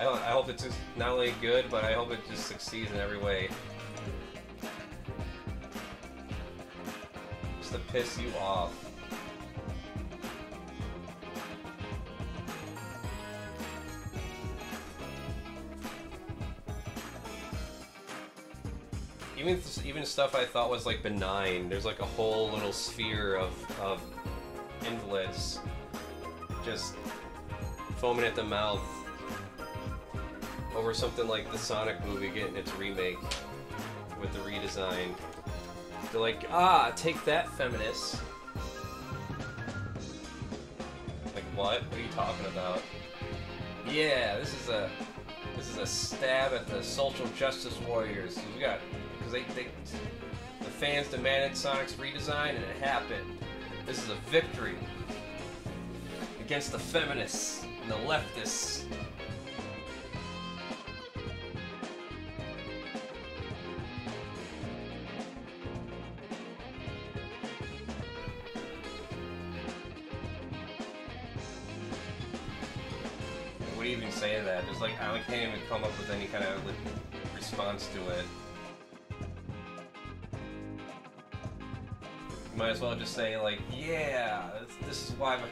I don't. I hope it's not only good, but I hope it just succeeds in every way. Just to piss you off. Even even stuff I thought was like benign. There's like a whole little sphere of of invalids just foaming at the mouth over something like the Sonic movie getting its remake with the redesign. They're like, ah, take that, feminists. Like what? What are you talking about? Yeah, this is a this is a stab at the social justice warriors. We got because they, they the fans demanded Sonic's redesign and it happened. This is a victory against the feminists and the leftists. What do you even say to that? Just like I can't even come up with any kind of like, response to it. Might as well just say like, yeah, this, is why my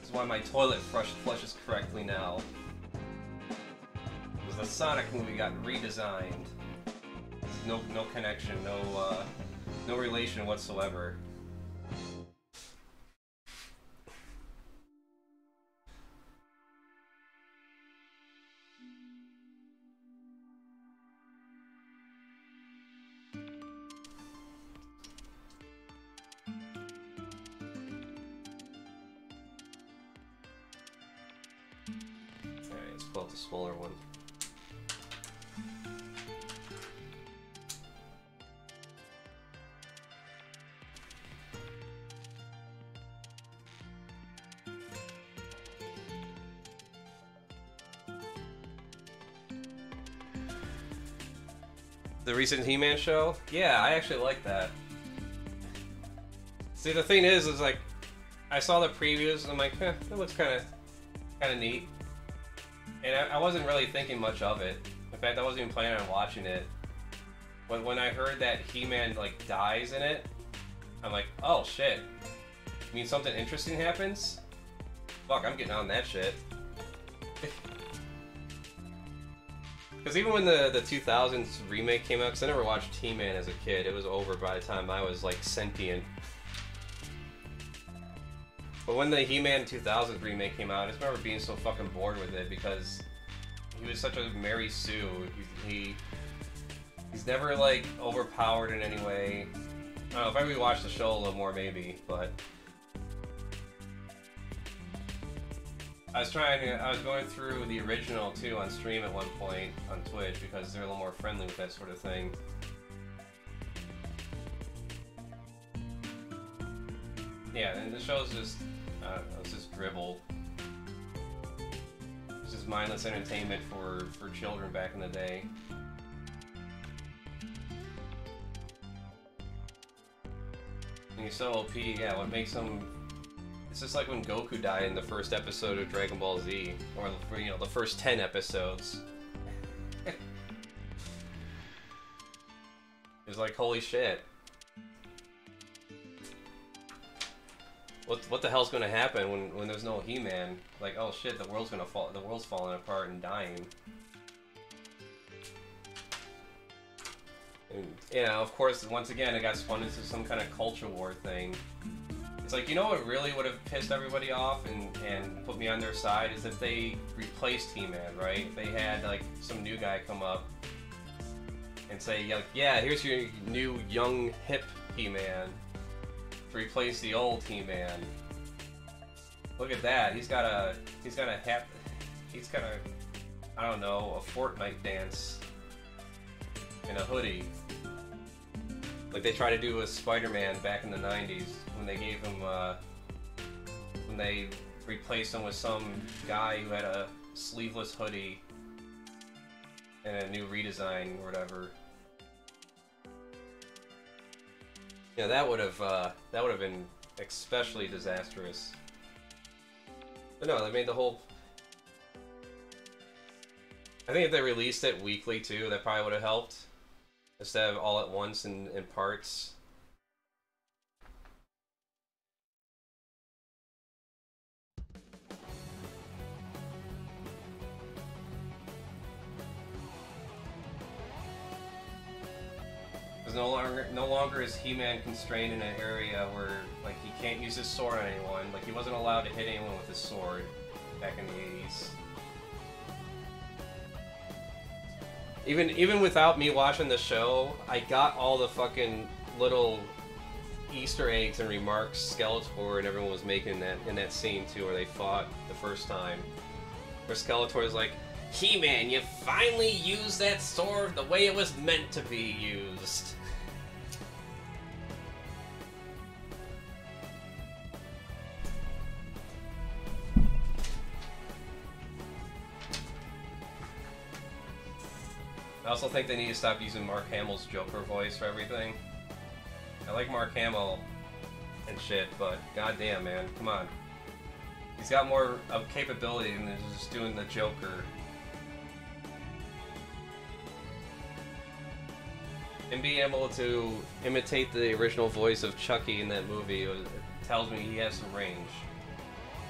this is why my toilet flush flushes correctly now. Because the Sonic movie got redesigned. No no connection, no uh, no relation whatsoever. Recent He-Man show? Yeah, I actually like that. See, the thing is, is like, I saw the previews and I'm like, eh, that looks kind of, kind of neat. And I, I wasn't really thinking much of it. In fact, I wasn't even planning on watching it. But when I heard that He-Man like dies in it, I'm like, oh shit. You mean something interesting happens? Fuck, I'm getting on that shit. Because even when the, the 2000s remake came out, because I never watched He-Man as a kid, it was over by the time I was like sentient. But when the He-Man 2000s remake came out, I just remember being so fucking bored with it because he was such a Mary Sue. He, he he's never like overpowered in any way. I don't know if I rewatched the show a little more, maybe, but I was trying to. I was going through the original too on stream at one point on Twitch because they're a little more friendly with that sort of thing. Yeah, and the show's just, I know, it's just dribble. It's just mindless entertainment for for children back in the day. And he's so OP, yeah. What makes him it's just like when Goku died in the first episode of Dragon Ball Z, or you know the first ten episodes. it's like holy shit. What what the hell's gonna happen when when there's no He-Man? Like oh shit, the world's gonna fall. The world's falling apart and dying. And, know, of course, once again, it got spun into some kind of culture war thing. It's like, you know what really would have pissed everybody off and, and put me on their side is if they replaced He-Man, right? They had, like, some new guy come up and say, like, yeah, here's your new, young, hip He-Man to replace the old He-Man. Look at that. He's got a he's got a hat. He's got a I don't know a Fortnite dance in a hoodie. Like they tried to do with Spider-Man back in the '90s when they gave him uh, when they replaced him with some guy who had a sleeveless hoodie and a new redesign or whatever. Yeah, that would have uh, that would have been especially disastrous. But no, they made the whole. I think if they released it weekly too, that probably would have helped. Instead of all at once in, in parts. No longer, no longer is He-Man constrained in an area where, like, he can't use his sword on anyone. Like, he wasn't allowed to hit anyone with his sword back in the 80s. Even even without me watching the show, I got all the fucking little Easter eggs and remarks Skeletor and everyone was making in that in that scene too, where they fought the first time. Where Skeletor is like, He-Man, you finally used that sword the way it was meant to be used. Also think they need to stop using Mark Hamill's Joker voice for everything. I like Mark Hamill and shit, but goddamn, man, come on. He's got more of capability than just doing the Joker. And being able to imitate the original voice of Chucky in that movie it tells me he has some range.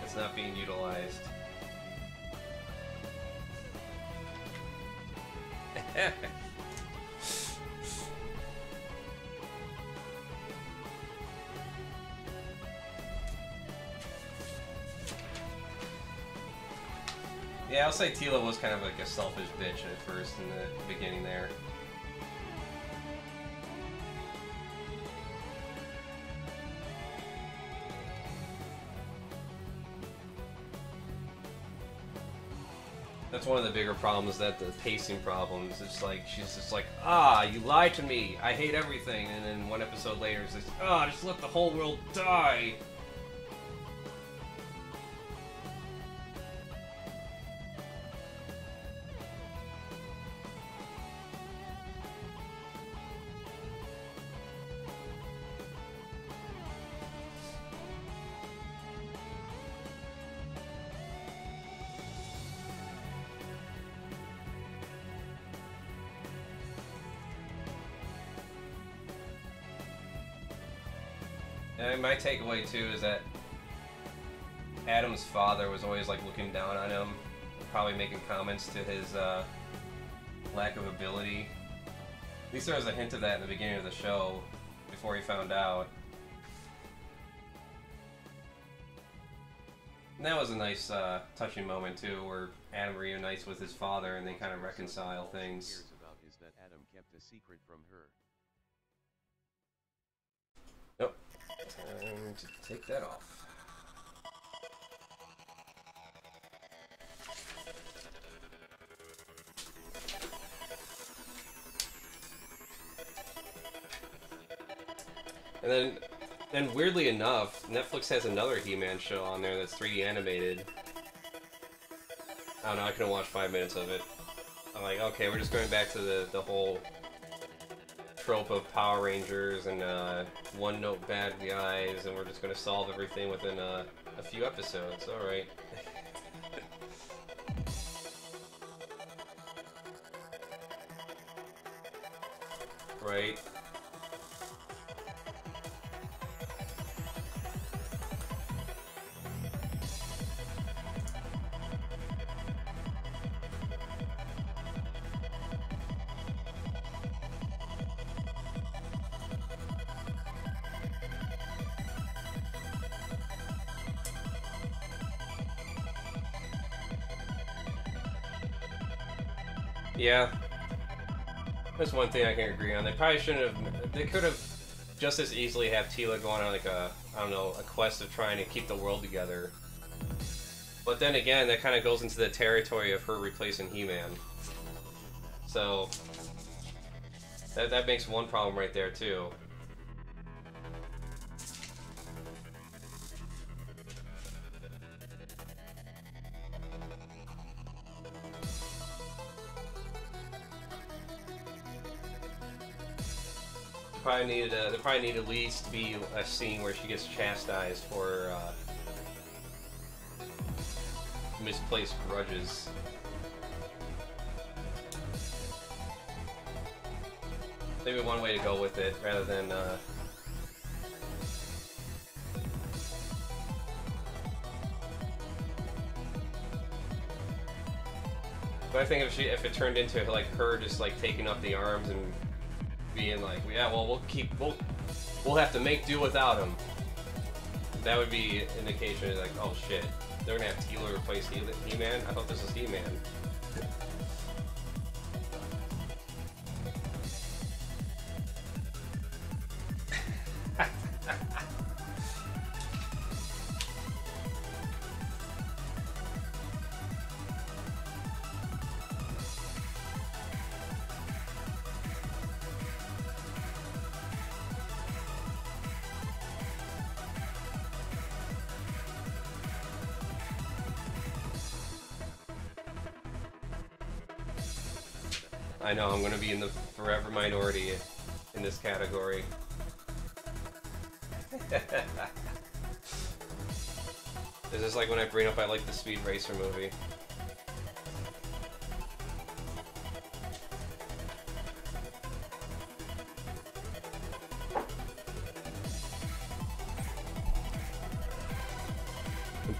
That's not being utilized. Yeah, I'll say Teela was kind of like a selfish bitch at first in the beginning there. One of the bigger problems that the pacing problems. It's like she's just like, ah, you lied to me. I hate everything. And then one episode later, it's like, ah, just let the whole world die. My takeaway too is that Adam's father was always like looking down on him, probably making comments to his uh, lack of ability. At least there was a hint of that in the beginning of the show, before he found out. And that was a nice, uh, touching moment too, where Adam reunites with his father and they kind of reconcile things. about is that Adam kept a secret from her. Time to take that off. And then, then weirdly enough, Netflix has another He-Man show on there that's 3D animated. I don't know, I couldn't watch five minutes of it. I'm like, okay, we're just going back to the, the whole trope of Power Rangers and uh, one note bad guys, and we're just going to solve everything within uh, a few episodes. All right. right. Yeah. That's one thing I can agree on. They probably shouldn't have. They could have just as easily have Teela going on like a I don't know a quest of trying to keep the world together But then again, that kind of goes into the territory of her replacing He-Man. So that that makes one problem right there too. Probably needed a, there probably need at least be a scene where she gets chastised for uh, misplaced grudges. Maybe one way to go with it, rather than uh, But I think if she if it turned into like her just like taking up the arms and being like, yeah, well we'll keep we'll we'll have to make do without him. That would be indication like, oh shit, they're gonna have Teela replace He- He-Man. I thought this was He-Man. Category. this is like when I bring up I like the Speed Racer movie.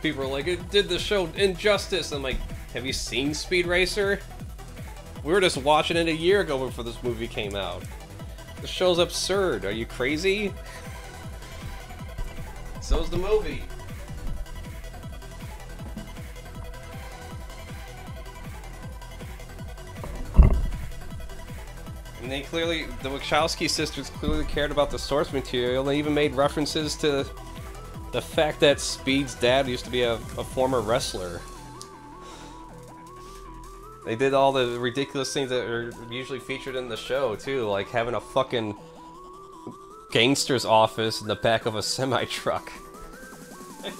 People are like, it did the show injustice. I'm like, have you seen Speed Racer? We were just watching it a year ago before this movie came out. The show's absurd. Are you crazy? So's the movie. And they clearly, the Wachowski sisters clearly cared about the source material. They even made references to the fact that Speed's dad used to be a, a former wrestler. They did all the ridiculous things that are usually featured in the show too, like having a fucking gangster's office in the back of a semi truck.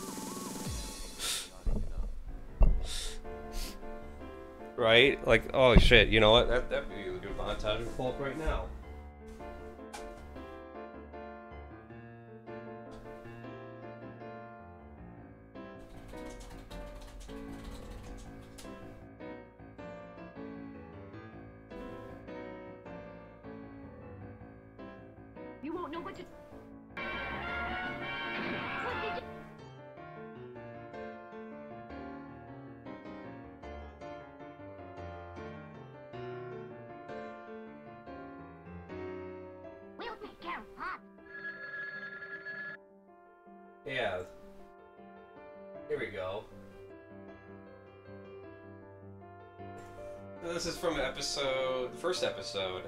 right? Like, oh shit, you know what? That that'd be a good montage of Hulk right now. Go. This is from episode, the first episode.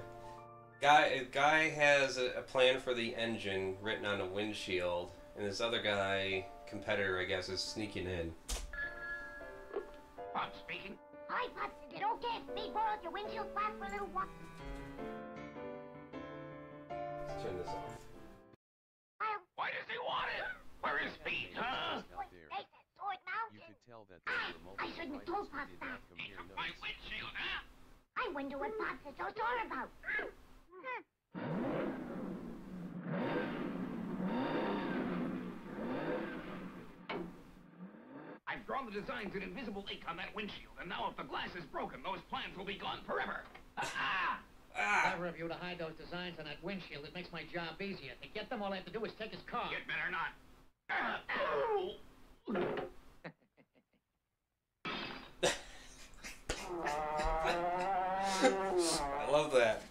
Guy, a guy has a, a plan for the engine written on a windshield, and this other guy, competitor, I guess, is sneaking in. Pop speaking. Hi, Pop. Is it okay if me borrowed your windshield glass for a little while? Let's turn this off. Why does he want it? Where is Speed, huh? You could tell that there were I multiple shouldn't have told Pop items that. from here notes. windshield, huh? I wonder what Pops is so sore about. I've drawn the designs in invisible ink on that windshield, and now if the glass is broken, those plans will be gone forever. Ah! Clever of you to hide those designs on that windshield. It makes my job easier. To get them, all I have to do is take his car. You'd better not. I love that.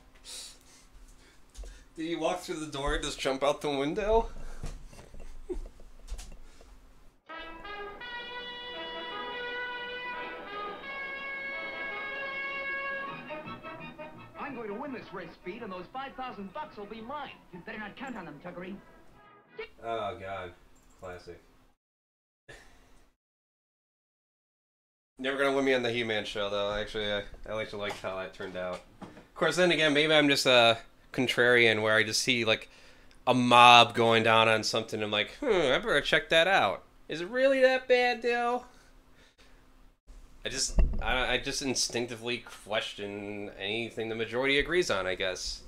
Did you walk through the door and just jump out the window? I'm going to win this race, Speed, and those 5,000 bucks will be mine. You better not count on them, Tuggery. Oh god, classic. Never gonna win me on the He-Man show, though. Actually, I, I actually liked how that turned out. Of course, then again, maybe I'm just a contrarian where I just see like a mob going down on something. I'm like, hmm, I better check that out. Is it really that bad, though? I just, I, I just instinctively question anything the majority agrees on. I guess.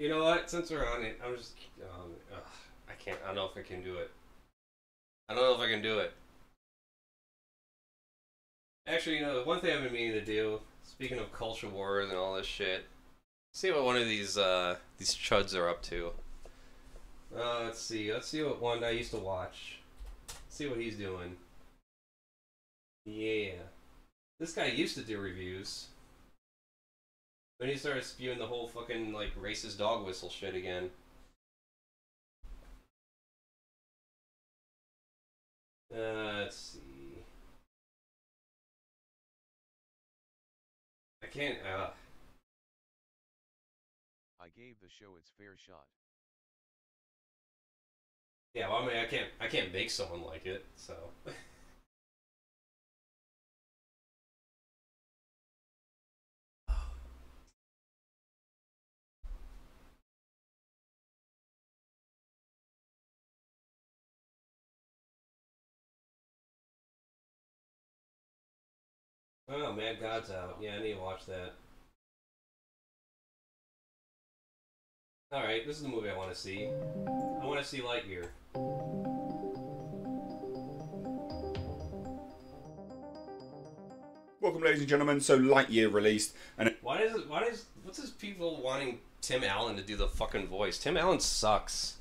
You know what? Since we're on it, I'm just. Um, ugh, I can't. I don't know if I can do it. I don't know if I can do it. Actually, you know, the one thing I've been meaning to do, speaking of culture wars and all this shit, see what one of these uh these chuds are up to. Uh, let's see. Let's see what one I used to watch. see what he's doing. Yeah, this guy used to do reviews. Then he started spewing the whole fucking like racist dog whistle shit again. Uh, let's see. I can't. Uh, I gave the show its fair shot. yeah, well, I mean, I can't. I can't make someone like it. So. Oh, Mad God's out. Yeah, I need to watch that. Alright, this is the movie I want to see. I want to see Lightyear. Welcome, ladies and gentlemen. So Lightyear released, and Why does it, why does what's this people wanting Tim Allen to do the fucking voice? Tim Allen sucks.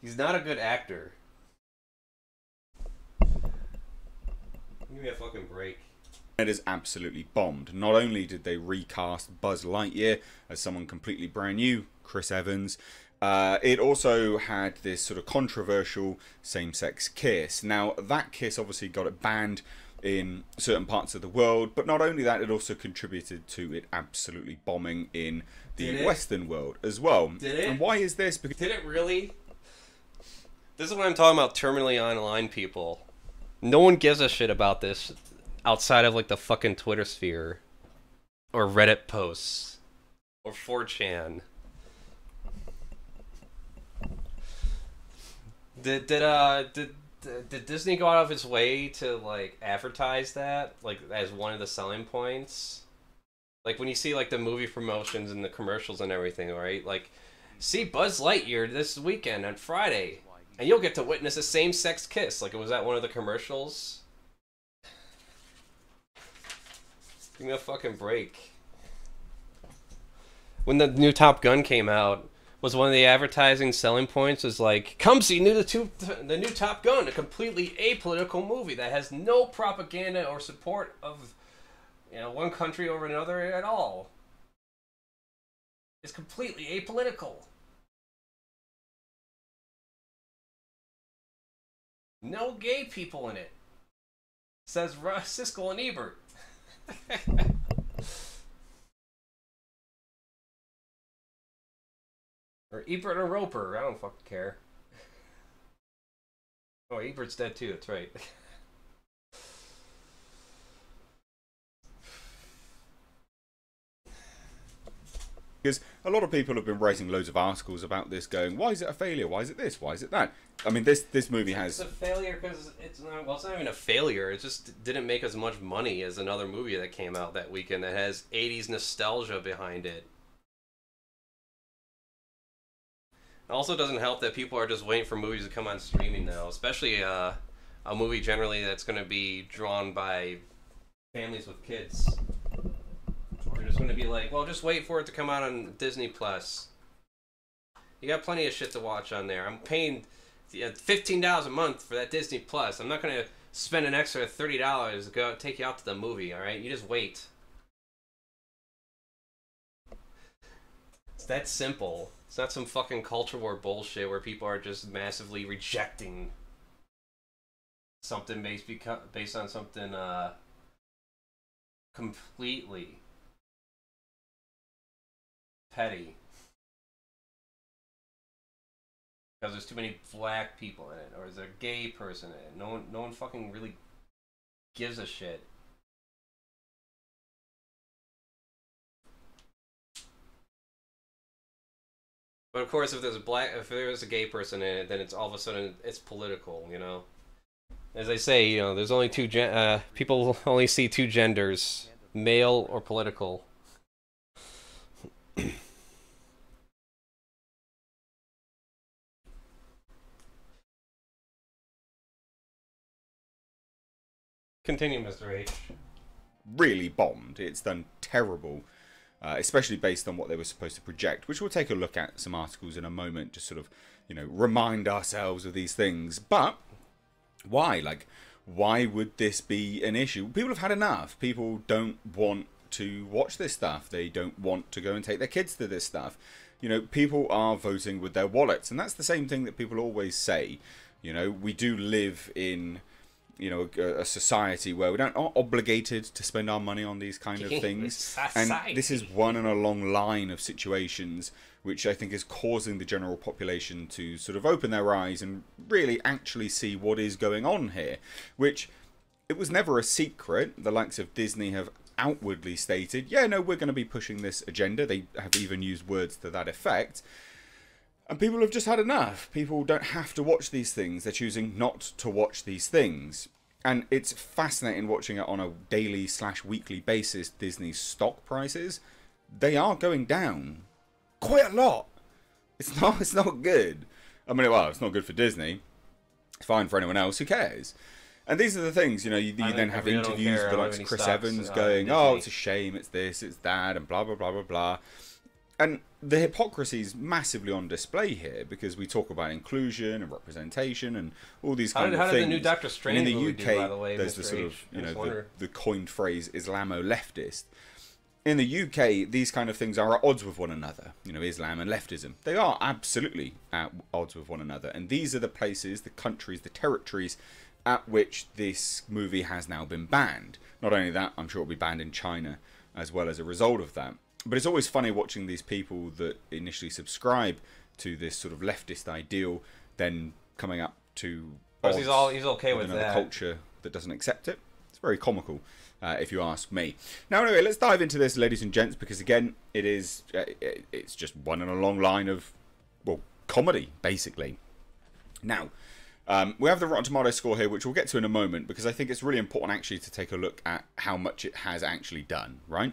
He's not a good actor. Give me a fucking break. it is absolutely bombed. Not only did they recast Buzz Lightyear as someone completely brand new, Chris Evans, uh, it also had this sort of controversial same-sex kiss. Now that kiss obviously got it banned in certain parts of the world, but not only that, it also contributed to it absolutely bombing in the Western world as well. Did it? And why is this? Because Did it really? This is what I'm talking about terminally online people. No one gives a shit about this outside of like the fucking Twitter sphere or Reddit posts or 4chan. Did did uh did did Disney go out of its way to like advertise that like as one of the selling points? Like when you see like the movie promotions and the commercials and everything, right? Like see Buzz Lightyear this weekend on Friday, and you'll get to witness a same-sex kiss. Like it was that one of the commercials. Give me a fucking break. When the new Top Gun came out, was one of the advertising selling points was like, "Come see new the two, the new Top Gun, a completely apolitical movie that has no propaganda or support of, you know, one country over another at all. It's completely apolitical. No gay people in it." Says Russ Siskel and Ebert. Or Ebert or Roeper. I don't fucking care. Oh, Ebert's dead too. That's right. Because a lot of people have been writing loads of articles about this, going, "Why is it a failure? Why is it this? Why is it that?" I mean, this this movie has It's a failure because it's not. Well, it's not even a failure. It just didn't make as much money as another movie that came out that weekend that has '80s nostalgia behind it. It also doesn't help that people are just waiting for movies to come on streaming now, especially uh, a movie generally that's going to be drawn by families with kids. Going to be like, well, just wait for it to come out on Disney Plus. You got plenty of shit to watch on there. I'm paying fifteen dollars a month for that Disney Plus. I'm not gonna spend an extra thirty dollars to go take you out to the movie. All right, you just wait. It's that simple. It's not some fucking culture war bullshit where people are just massively rejecting something based beco- based on something uh completely petty because there's too many black people in it, or is there a gay person in it? No one, no one fucking really gives a shit. But of course, if there's a black, if there's a gay person in it, then it's all of a sudden it's political, you know. As I say, you know, there's only two gen- uh, people only see two genders, male or political. Continue, Mr. H. really bombed. It's done terrible, uh, especially based on what they were supposed to project, which we'll take a look at some articles in a moment, to sort of, you know, remind ourselves of these things. But why? Like, why would this be an issue? People have had enough. People don't want to watch this stuff. They don't want to go and take their kids to this stuff. You know, people are voting with their wallets, and that's the same thing that people always say. You know, we do live in you know a, a society where we don't are obligated to spend our money on these kind of things. And this is one in a long line of situations which i think is causing the general population to sort of open their eyes and really actually see what is going on here which it was never a secret. The likes of disney have outwardly stated yeah no we're going to be pushing this agenda. They have even used words to that effect and people have just had enough. People don't have to watch these things. They're choosing not to watch these things. And it's fascinating watching it on a daily slash weekly basis. Disney's stock prices, they are going down quite a lot. It's not. It's not good. I mean, well, it's not good for Disney. It's fine for anyone else. Who cares? And these are the things, you know. You, you then have interviews with I the likes of Chris stocks, Evans going. "Oh, it's a shame. It's this. It's that," and blah blah blah blah blah and the hypocrisy is massively on display here because we talk about inclusion and representation and all these How kind did- of how did the things. new Doctor And in the movie UK, do, by the way, there's the sort H? of you know the, the coined phrase Islamo leftist. In the UK, these kind of things are at odds with one another. You know, Islam and leftism. They are absolutely at odds with one another. And these are the places, the countries, the territories at which this movie has now been banned. Not only that, I'm sure it'll be banned in China as well as a result of that. But it's always funny watching these people that initially subscribe to this sort of leftist ideal, then coming up to Plus, he's all- he's okay with another that. culture that doesn't accept it. It's very comical, uh, if you ask me. Now, anyway, let's dive into this, ladies and gents, because again, it is uh, it- it's just one in a long line of well comedy, basically. Now, um, we have the Rotten Tomato score here, which we'll get to in a moment, because I think it's really important actually to take a look at how much it has actually done, right?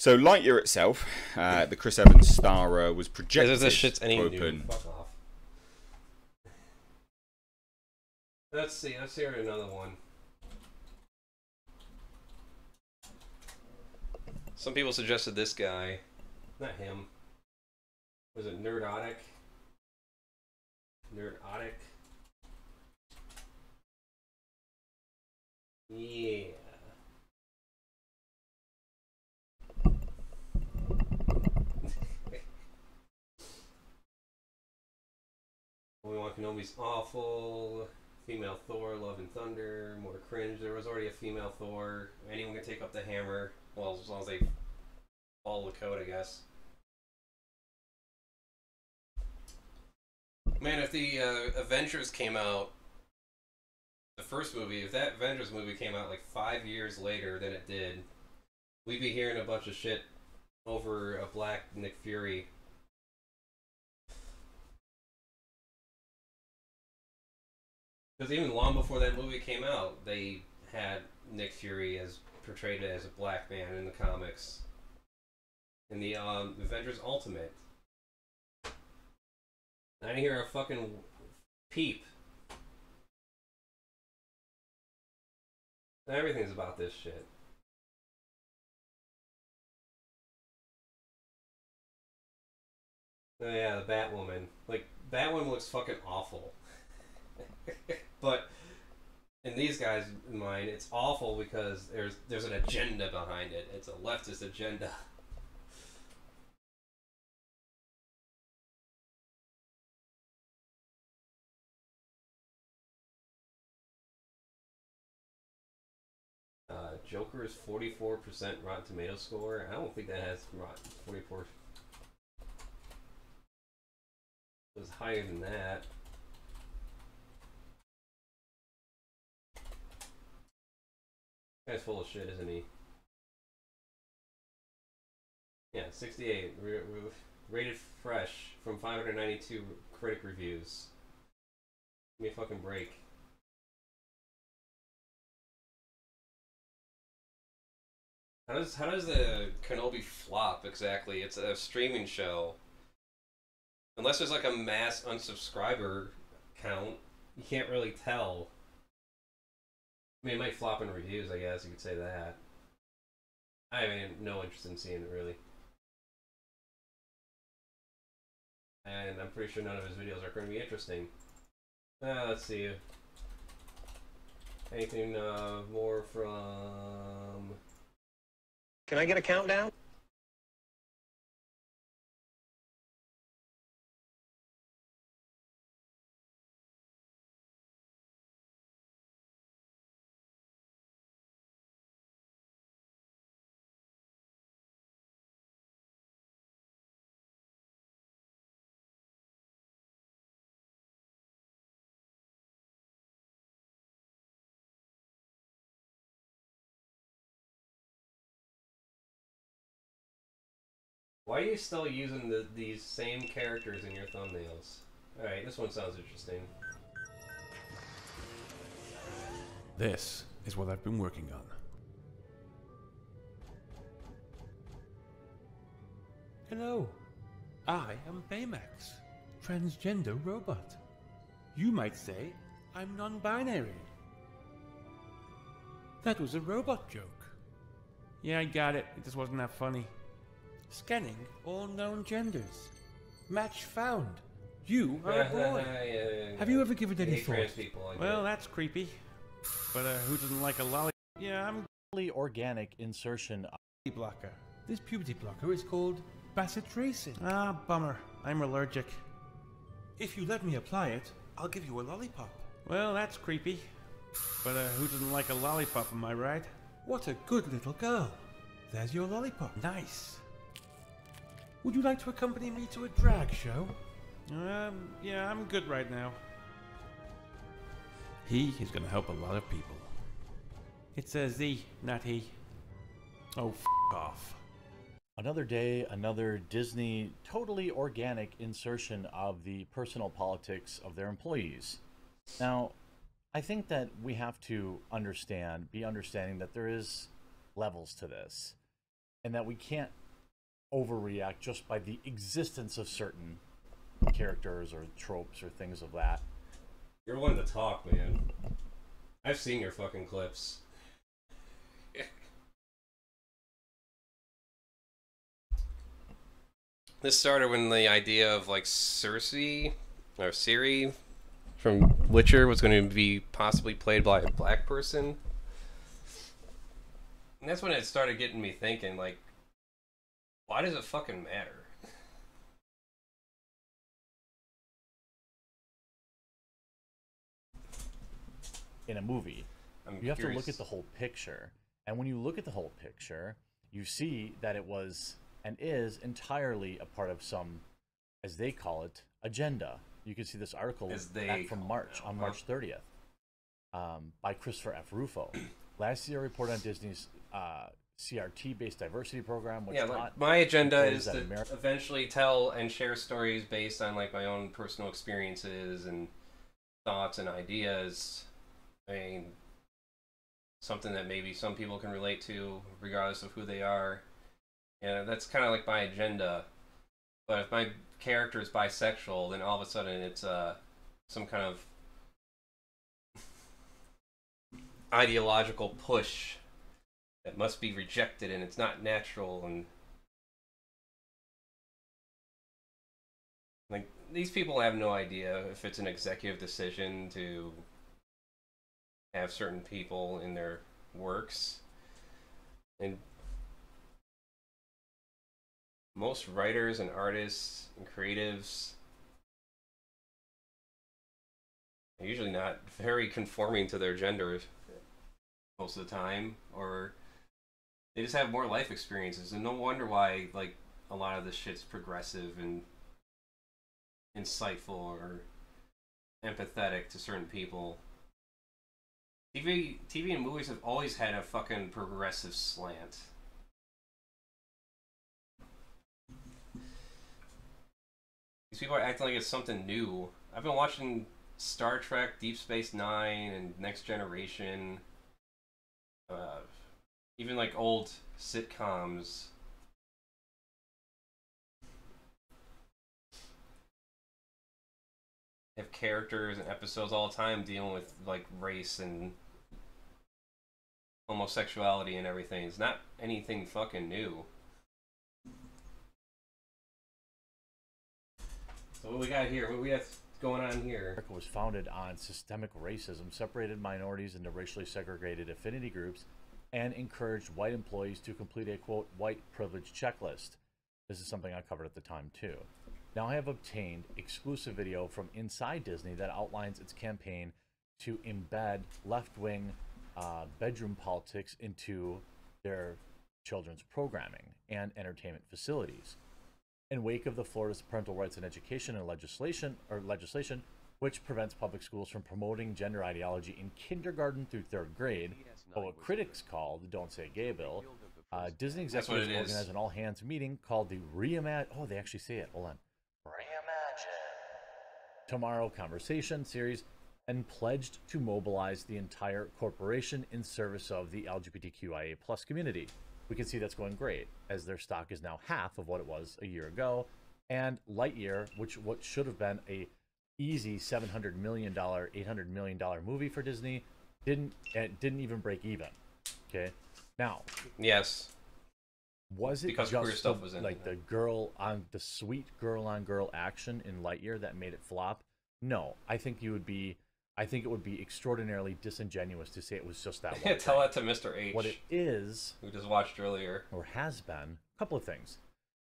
So Lightyear itself, uh, the Chris Evans star, uh, was projected this shit's any open. Fuck off. Let's see. Let's hear another one. Some people suggested this guy, not him. Was it Nerdrotic? Nerdrotic. Yeah. Obi-Wan Kenobi's awful. Female Thor, Love and Thunder, more cringe. There was already a female Thor. Anyone can take up the hammer. Well, as long as they follow the code, I guess. Man, if the uh, Avengers came out, the first movie, if that Avengers movie came out like five years later than it did, we'd be hearing a bunch of shit over a black Nick Fury. Because even long before that movie came out, they had Nick Fury as portrayed as a black man in the comics. In the um, Avengers Ultimate. I didn't hear a fucking peep. Everything's about this shit. Oh yeah, the Batwoman. Like Batwoman looks fucking awful. but in these guys' mind, it's awful because there's there's an agenda behind it. It's a leftist agenda. Uh, Joker is 44% Rotten Tomato score. I don't think that has Rotten 44. It was higher than that. Guy's full of shit, isn't he? Yeah, 68. Re- re- rated fresh from 592 critic reviews. Give me a fucking break. How does how does the Kenobi flop exactly? It's a streaming show. Unless there's like a mass unsubscriber count, you can't really tell. I mean, it might flop in reviews, I guess you could say that. I mean, no interest in seeing it really. And I'm pretty sure none of his videos are going to be interesting. Uh, let's see. Anything uh, more from. Can I get a countdown? Why are you still using the, these same characters in your thumbnails? Alright, this one sounds interesting. This is what I've been working on. Hello, I am Baymax, transgender robot. You might say I'm non binary. That was a robot joke. Yeah, I got it. It just wasn't that funny. Scanning all known genders. Match found. You are a boy. Yeah, yeah, yeah. Have you ever given any hate thought? people, I well, do. that's creepy. But uh, who doesn't like a lolly? Yeah, I'm organic insertion puberty blocker. This puberty blocker is called bacitracin. Ah, bummer. I'm allergic. If you let me apply it, I'll give you a lollipop. Well, that's creepy. But uh, who doesn't like a lollipop, am I right? What a good little girl. There's your lollipop. Nice. Would you like to accompany me to a drag show? Um, yeah, I'm good right now. He is going to help a lot of people. It's a Z, not he. Oh, f off. Another day, another Disney totally organic insertion of the personal politics of their employees. Now, I think that we have to understand, be understanding that there is levels to this, and that we can't overreact just by the existence of certain characters or tropes or things of that. You're one to talk, man. I've seen your fucking clips. this started when the idea of like Cersei or Ciri from Witcher was going to be possibly played by a black person. And that's when it started getting me thinking, like, why does it fucking matter? in a movie. I'm you have to look at the whole picture. And when you look at the whole picture, you see that it was and is entirely a part of some, as they call it, agenda. You can see this article As they back from March, on? March 30th, um, by Christopher F. Rufo. Last year, a report on Disney's uh, CRT-based diversity program, which yeah, like, my agenda is to Ameri- eventually tell and share stories based on like my own personal experiences and thoughts and ideas. I mean, something that maybe some people can relate to, regardless of who they are. Yeah, that's kind of like my agenda. But if my character is bisexual, then all of a sudden it's uh, some kind of ideological push that must be rejected and it's not natural and like these people have no idea if it's an executive decision to have certain people in their works. And most writers and artists and creatives are usually not very conforming to their gender most of the time or they just have more life experiences, and no wonder why like a lot of this shit's progressive and insightful or empathetic to certain people. TV, TV and movies have always had a fucking progressive slant. These people are acting like it's something new. I've been watching Star Trek, Deep Space Nine, and Next Generation. Uh, even like old sitcoms. Have characters and episodes all the time dealing with like race and homosexuality and everything. It's not anything fucking new. So what we got here? What we have going on here? America was founded on systemic racism, separated minorities into racially segregated affinity groups, and encouraged white employees to complete a quote white privilege checklist. This is something I covered at the time too. Now I have obtained exclusive video from inside Disney that outlines its campaign to embed left-wing uh, bedroom politics into their children's programming and entertainment facilities. In wake of the Florida's parental rights and education and legislation or legislation, which prevents public schools from promoting gender ideology in kindergarten through third grade, or what critics call the "Don't Say Gay" bill, uh, Disney executives it is. organized an all-hands meeting called the Reimagine. Oh, they actually say it. Hold on. Tomorrow Conversation series and pledged to mobilize the entire corporation in service of the LGBTQIA plus community. We can see that's going great as their stock is now half of what it was a year ago. And Lightyear, which what should have been a easy seven hundred million dollar, eight hundred million dollar movie for Disney, didn't it didn't even break even. Okay, now Yes. was it Because just queer stuff the, was in like the girl on the sweet girl on girl action in Lightyear that made it flop? No, I think you would be. I think it would be extraordinarily disingenuous to say it was just that one. Tell thing. that to Mr. H. What it is, we just watched earlier, or has been, a couple of things.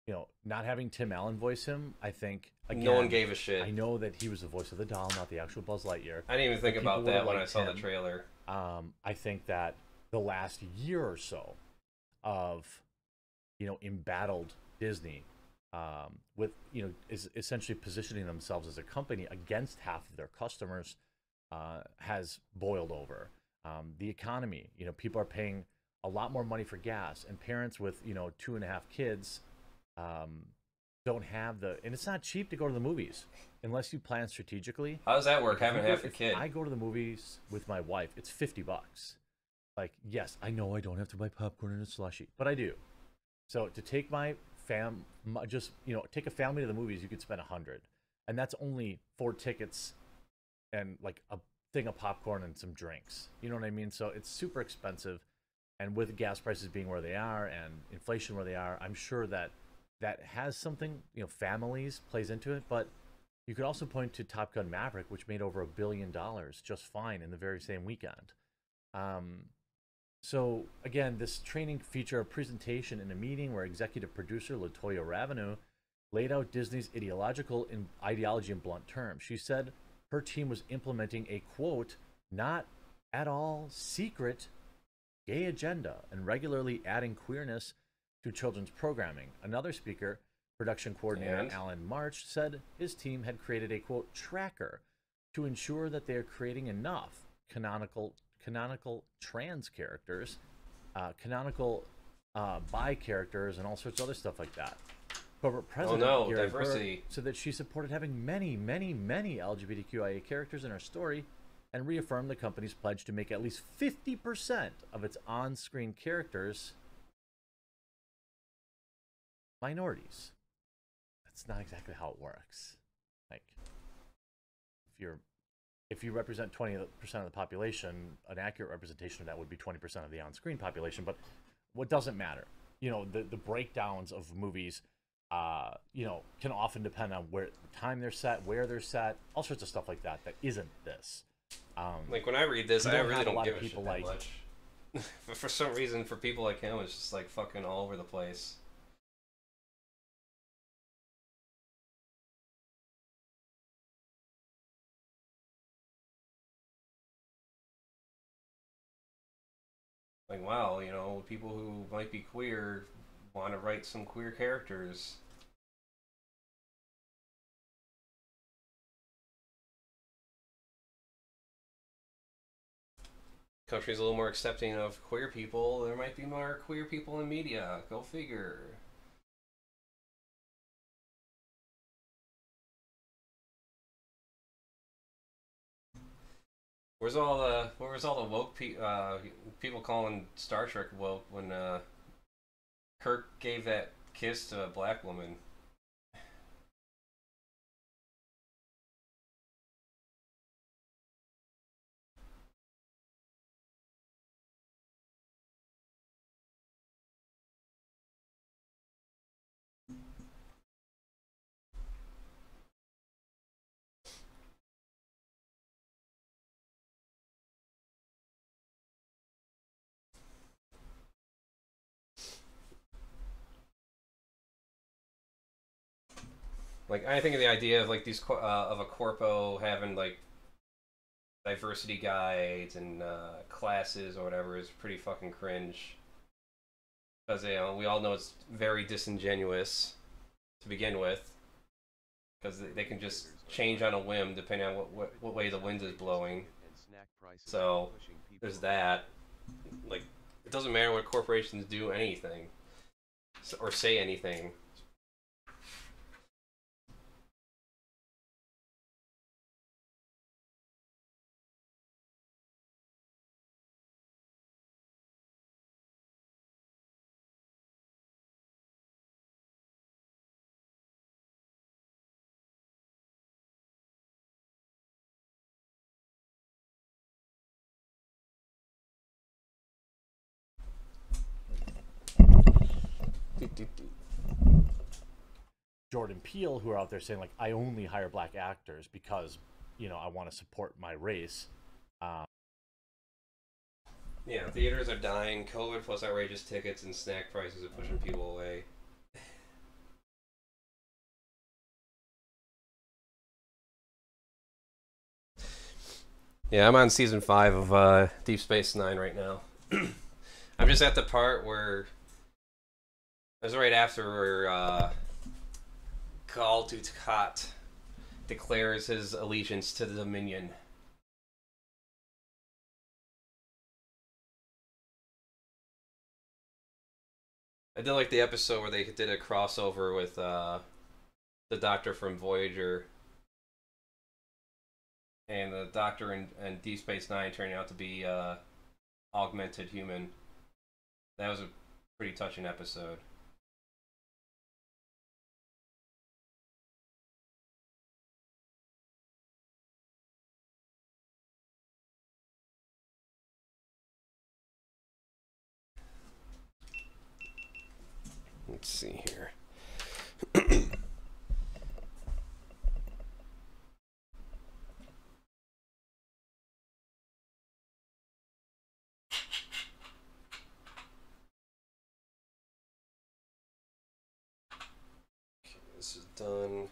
You know, not having Tim Allen voice him, I think. Again, No one gave a shit. I know that he was the voice of the doll, not the actual Buzz Lightyear. I didn't even think about that when I saw the trailer. Um, I think that the last year or so of, you know, embattled Disney, um, with you know, is essentially positioning themselves as a company against half of their customers, uh, has boiled over. Um, the economy, you know, people are paying a lot more money for gas, and parents with you know two and a half kids, um, don't have the, and it's not cheap to go to the movies unless you plan strategically. How does that work, having half a kid? I go to the movies with my wife. It's fifty bucks. Like, yes, I know I don't have to buy popcorn and a slushy, but I do. So to take my fam, my, just you know, take a family to the movies, you could spend a hundred, and that's only four tickets and like a thing of popcorn and some drinks. You know what I mean? So it's super expensive, and with gas prices being where they are and inflation where they are, I'm sure that that has something. You know, families plays into it, but you could also point to Top Gun Maverick, which made over a billion dollars just fine in the very same weekend. Um, so again, this training feature a presentation in a meeting where executive producer Latoya Raveneau laid out Disney's ideological in, ideology in blunt terms. She said her team was implementing a quote, not at all secret gay agenda and regularly adding queerness to children's programming. Another speaker, production coordinator And? Alan March, said his team had created a quote tracker to ensure that they are creating enough canonical canonical trans characters, uh, canonical uh, bi characters, and all sorts of other stuff like that. Corporate president Oh, no, Gary diversity. said that she supported having many, many, many LGBTQIA characters in her story, and reaffirmed the company's pledge to make at least 50% of its on-screen characters minorities. That's not exactly how it works. Like, if you're if you represent 20% of the population, an accurate representation of that would be 20% of the on-screen population. But what doesn't matter, you know, the, the breakdowns of movies, uh, you know, can often depend on where the time they're set, where they're set, all sorts of stuff like that. That isn't this. Um, Like when I read this, I really a don't give a people shit like much. for some reason, for people like him, it's just like fucking all over the place. Like, wow, you know, people who might be queer want to write some queer characters. Country's a little more accepting of queer people. There might be more queer people in media. Go figure. Where's all the where was all the woke pe- uh, people calling Star Trek woke when uh, Kirk gave that kiss to a black woman? Like I think of the idea of like these uh, of a corpo having like diversity guides and uh, classes or whatever is pretty fucking cringe. Because you know, we all know it's very disingenuous to begin with. Because they, they can just change on a whim depending on what, what, what way the wind is blowing. So there's that. Like it doesn't matter what corporations do anything or say anything. Jordan Peele, who are out there saying like, I only hire black actors because, you know, I want to support my race. Um, Yeah, theaters are dying. COVID plus outrageous tickets and snack prices are pushing people away. Yeah, I'm on season five of uh, Deep Space Nine right now. I'm just at the part where it was right after where uh, Gul Dukat declares his allegiance to the Dominion. I did like the episode where they did a crossover with uh, the Doctor from Voyager, and the Doctor in, in Deep Space Nine turning out to be uh, augmented human. That was a pretty touching episode. Let's see here. This is done.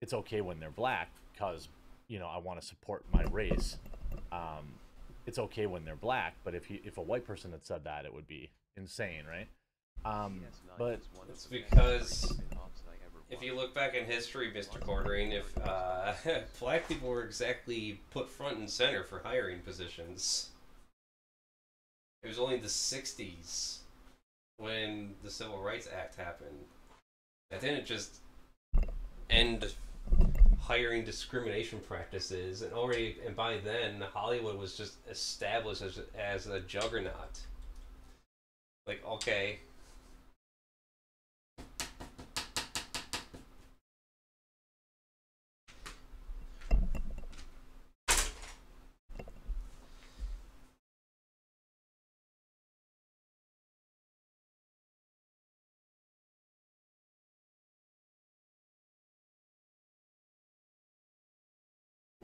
It's okay when they're black because you know I want to support my race. Um, it's okay when they're black, but if you if a white person had said that, it would be insane, right? Um, but It's because if you look back in history, Mr. Quartering, if uh, black people were exactly put front and center for hiring positions, it was only the '60s when the Civil Rights Act happened. That didn't just end hiring discrimination practices, and already, and by then, Hollywood was just established as as a juggernaut. Like, okay,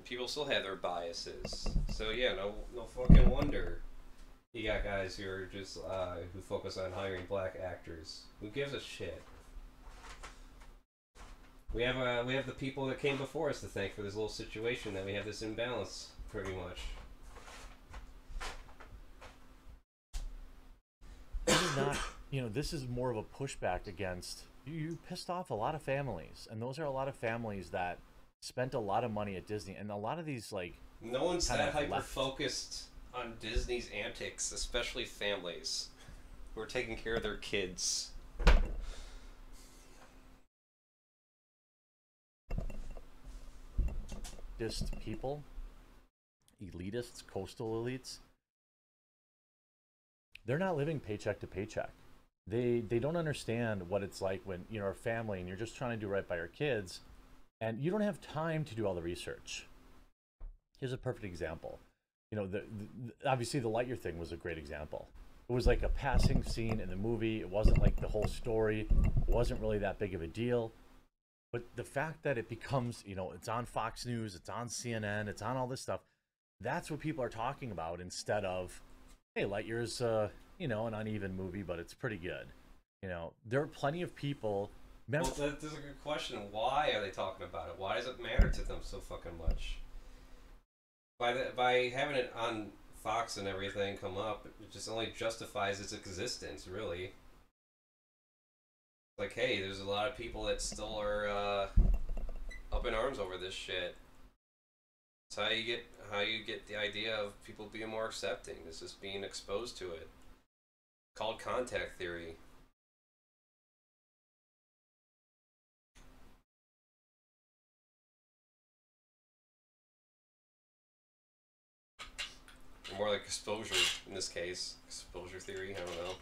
people still have their biases. So yeah, no, no fucking wonder you got guys who are just uh, who focus on hiring black actors. Who gives a shit? We have uh, we have the people that came before us to thank for this little situation that we have this imbalance, pretty much. this is not you know this is more of a pushback against you, you pissed off a lot of families and those are a lot of families that spent a lot of money at disney and a lot of these like No one's that hyper focused on Disney's antics, especially families who are taking care of their kids. just people. Elitists coastal elites. They're not living paycheck to paycheck. They they don't understand what it's like when you're a family and you're just trying to do right by your kids and you don't have time to do all the research. Here's a perfect example. You know the, the obviously the lightyear thing was a great example. It was like a passing scene in the movie. It wasn't like the whole story it wasn't really that big of a deal. But the fact that it becomes you know it's on fox news it's on cnn it's on all this stuff that's what people are talking about instead of hey lightyear's uh you know an uneven movie but it's pretty good. You know there are plenty of people remember, Well, that, that's a good question. Why are they talking about it? Why does it matter to them so fucking much? By the, by having it on Fox and everything come up, it just only justifies its existence, really. Like, hey, there's a lot of people that still are uh, up in arms over this shit. It's how you get how you get the idea of people being more accepting. It's just being exposed to it. Called contact theory. Or more like exposure in this case. Exposure theory, I don't know.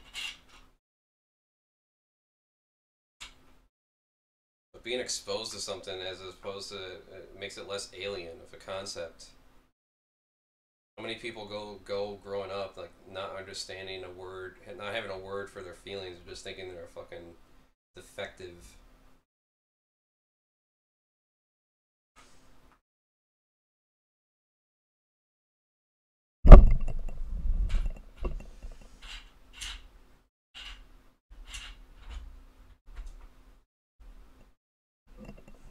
But being exposed to something as opposed to it makes it less alien of a concept. How many people go go growing up like not understanding a word, not having a word for their feelings, just thinking they're fucking defective.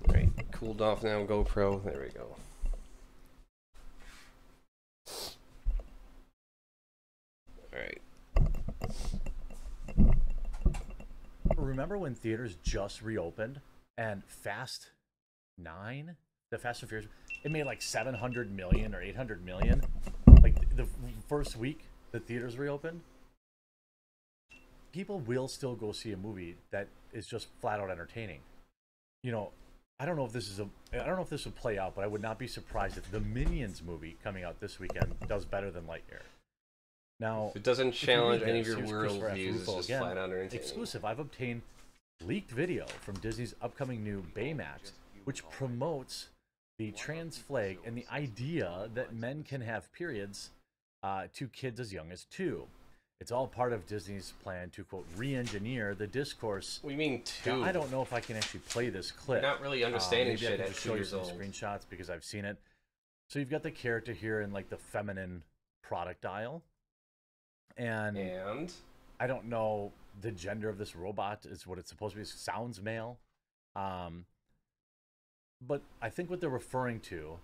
Right, cooled off now. GoPro. There we go. All right. remember when theaters just reopened and fast 9 the fast and furious it made like 700 million or 800 million like the first week the theaters reopened people will still go see a movie that is just flat out entertaining you know i don't know if this is a i don't know if this will play out but i would not be surprised if the minions movie coming out this weekend does better than lightyear now If it doesn't challenge any of your here's Christopher F. worldviews, it's just again. flat out exclusive i've obtained leaked video from disney's upcoming new baymax which promotes the trans flag and the idea that men can have periods uh, to kids as young as two it's all part of disney's plan to quote re-engineer the discourse we mean Now, two? i don't know if i can actually play this clip You're not really understanding uh, maybe I shit can at just show you some old. screenshots because i've seen it so you've got the character here in like the feminine product aisle and and I don't know the gender of this robot is what it's supposed to be. It sounds male, um, but I think what they're referring to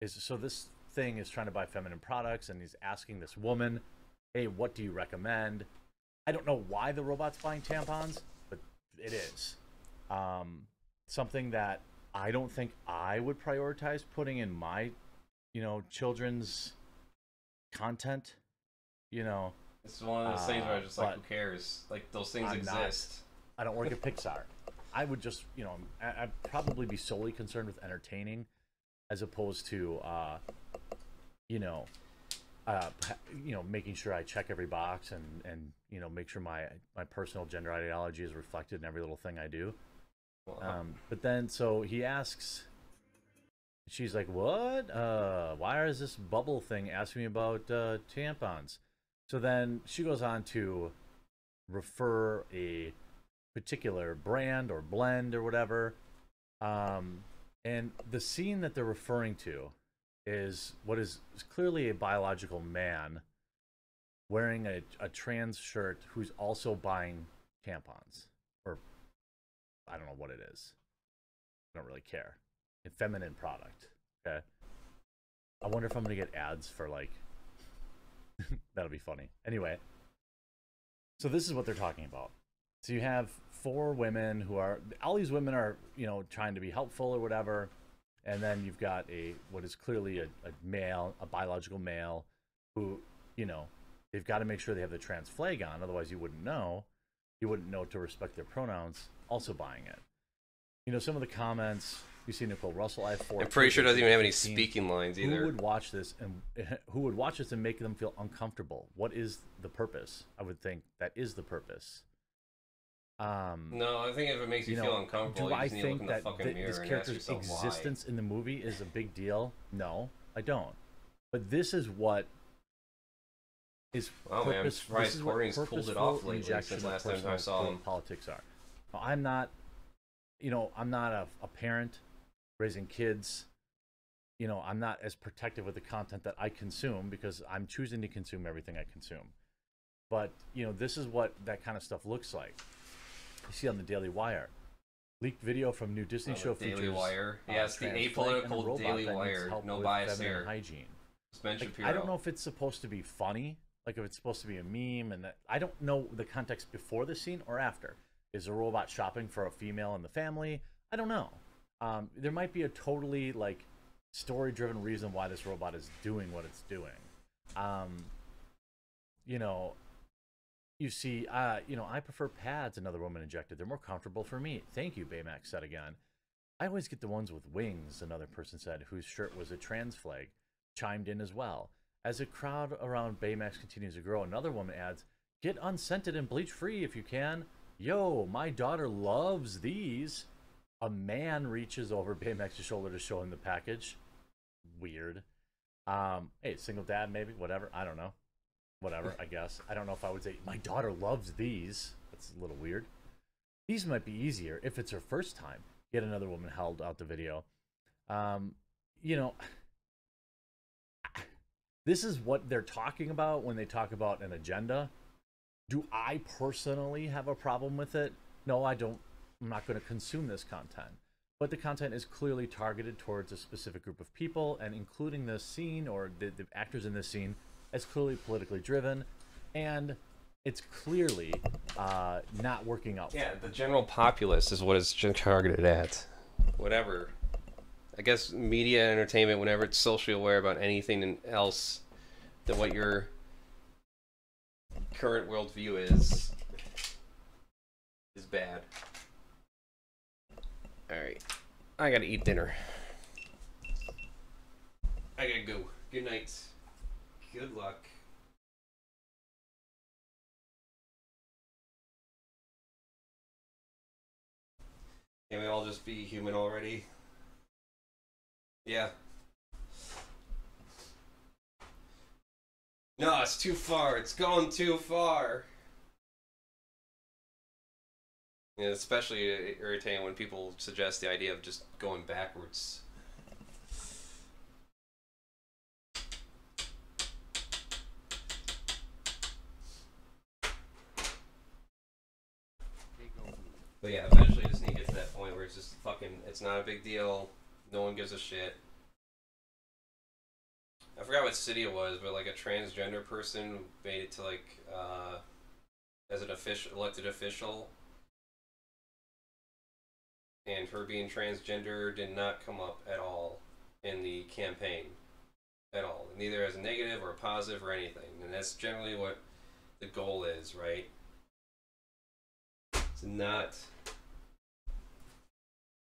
is so this thing is trying to buy feminine products, and he's asking this woman, "Hey, what do you recommend?" I don't know why the robot's buying tampons, but it is um, something that I don't think I would prioritize putting in my, you know, children's content. You know, It's one of those things where I'm just like, who cares? Like those things I'm not- exist. I don't work at Pixar. I would just, you know, I- I'd probably be solely concerned with entertaining, as opposed to, uh, you know, uh, you know, making sure I check every box and and you know make sure my my personal gender ideology is reflected in every little thing I do. Um, but then, so he asks, she's like, "What? Uh, why is this bubble thing asking me about uh, tampons?" So then she goes on to refer a particular brand or blend or whatever. Um, and the scene that they're referring to is what is clearly a biological man wearing a, a trans shirt who's also buying tampons or I don't know what it is. I don't really care. A feminine product. Okay. I wonder if I'm gonna get ads for like that'll be funny. Anyway. So this is what they're talking about. So you have four women who are all these women are, you know, trying to be helpful or whatever. And then you've got a what is clearly a, a male, a biological male, who, you know, they've got to make sure they have the trans flag on, otherwise you wouldn't know. You wouldn't know to respect their pronouns, also buying it. You know, some of the comments you see Nicole Russell, I have four. I'm pretty sure doesn't even have any speaking lines either. Who would watch this and who would watch this and make them feel uncomfortable? What is the purpose? I would think that is the purpose. Um, No, I think if it makes you, know, feel uncomfortable, do you I just need to look think in the that mirror this character's yourself why. existence in the movie is a big deal? No, I don't. But this is what is Wow, man, I'm purpose- surprised this is what pulled it off lately since last time I saw him. Politics are. Now, I'm not, you know, I'm not a, a parent raising kids. You know, I'm not as protective with the content that I consume because I'm choosing to consume everything I consume. But you know, this is what that kind of stuff looks like. You see on the Daily Wire, leaked video from new Disney Oh, show Daily features. Wire? uh, Yes, the trans flag and a apolitical Daily Wire. No bias here. Hygiene. Like, I don't know if it's supposed to be funny, like if it's supposed to be a meme, and that I don't know the context before the scene or after. Is a robot shopping for a female in the family? I don't know. Um, there might be a totally like story-driven reason why this robot is doing what it's doing. Um, you know, you see, uh, you know, I prefer pads another woman injected. They're more comfortable for me. Thank you, Baymax said again. I always get the ones with wings, another person said, whose shirt was a trans flag, chimed in as well. As the crowd around Baymax continues to grow, another woman adds, Get unscented and bleach free if you can. Yo, my daughter loves these. A man reaches over Baymax's shoulder to show him the package. Weird. Um, hey, single dad, maybe, whatever. I don't know. Whatever, I guess. I don't know if I would say, My daughter loves these. That's a little weird. These might be easier if it's her first time. Yet another woman held out the video. Um, you know, this is what they're talking about when they talk about an agenda. Do I personally have a problem with it? No, I don't. I'm not going to consume this content. But the content is clearly targeted towards a specific group of people, and including the scene or the, the actors in this scene as clearly politically driven, and it's clearly uh, not working out. Yeah, the general populace is what it's targeted at. Whatever. I guess media entertainment, whenever it's socially aware about anything else than what your current worldview is, is bad. Alright. I gotta eat dinner. I gotta go. Good night. Good luck. Can we all just be human already? Yeah. No, it's too far. It's going too far. Yeah, especially uh, irritating when people suggest the idea of just going backwards. But yeah, eventually just need to to that point where it's just fucking, it's not a big deal. No one gives a shit. I forgot what city it was, but like a transgender person made it to like, uh, as an official, elected official. And her being transgender did not come up at all in the campaign. At all. Neither as a negative or a positive or anything. And that's generally what the goal is, right? To not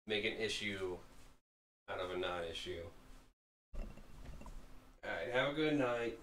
make an issue out of a non-issue. Alright, have a good night.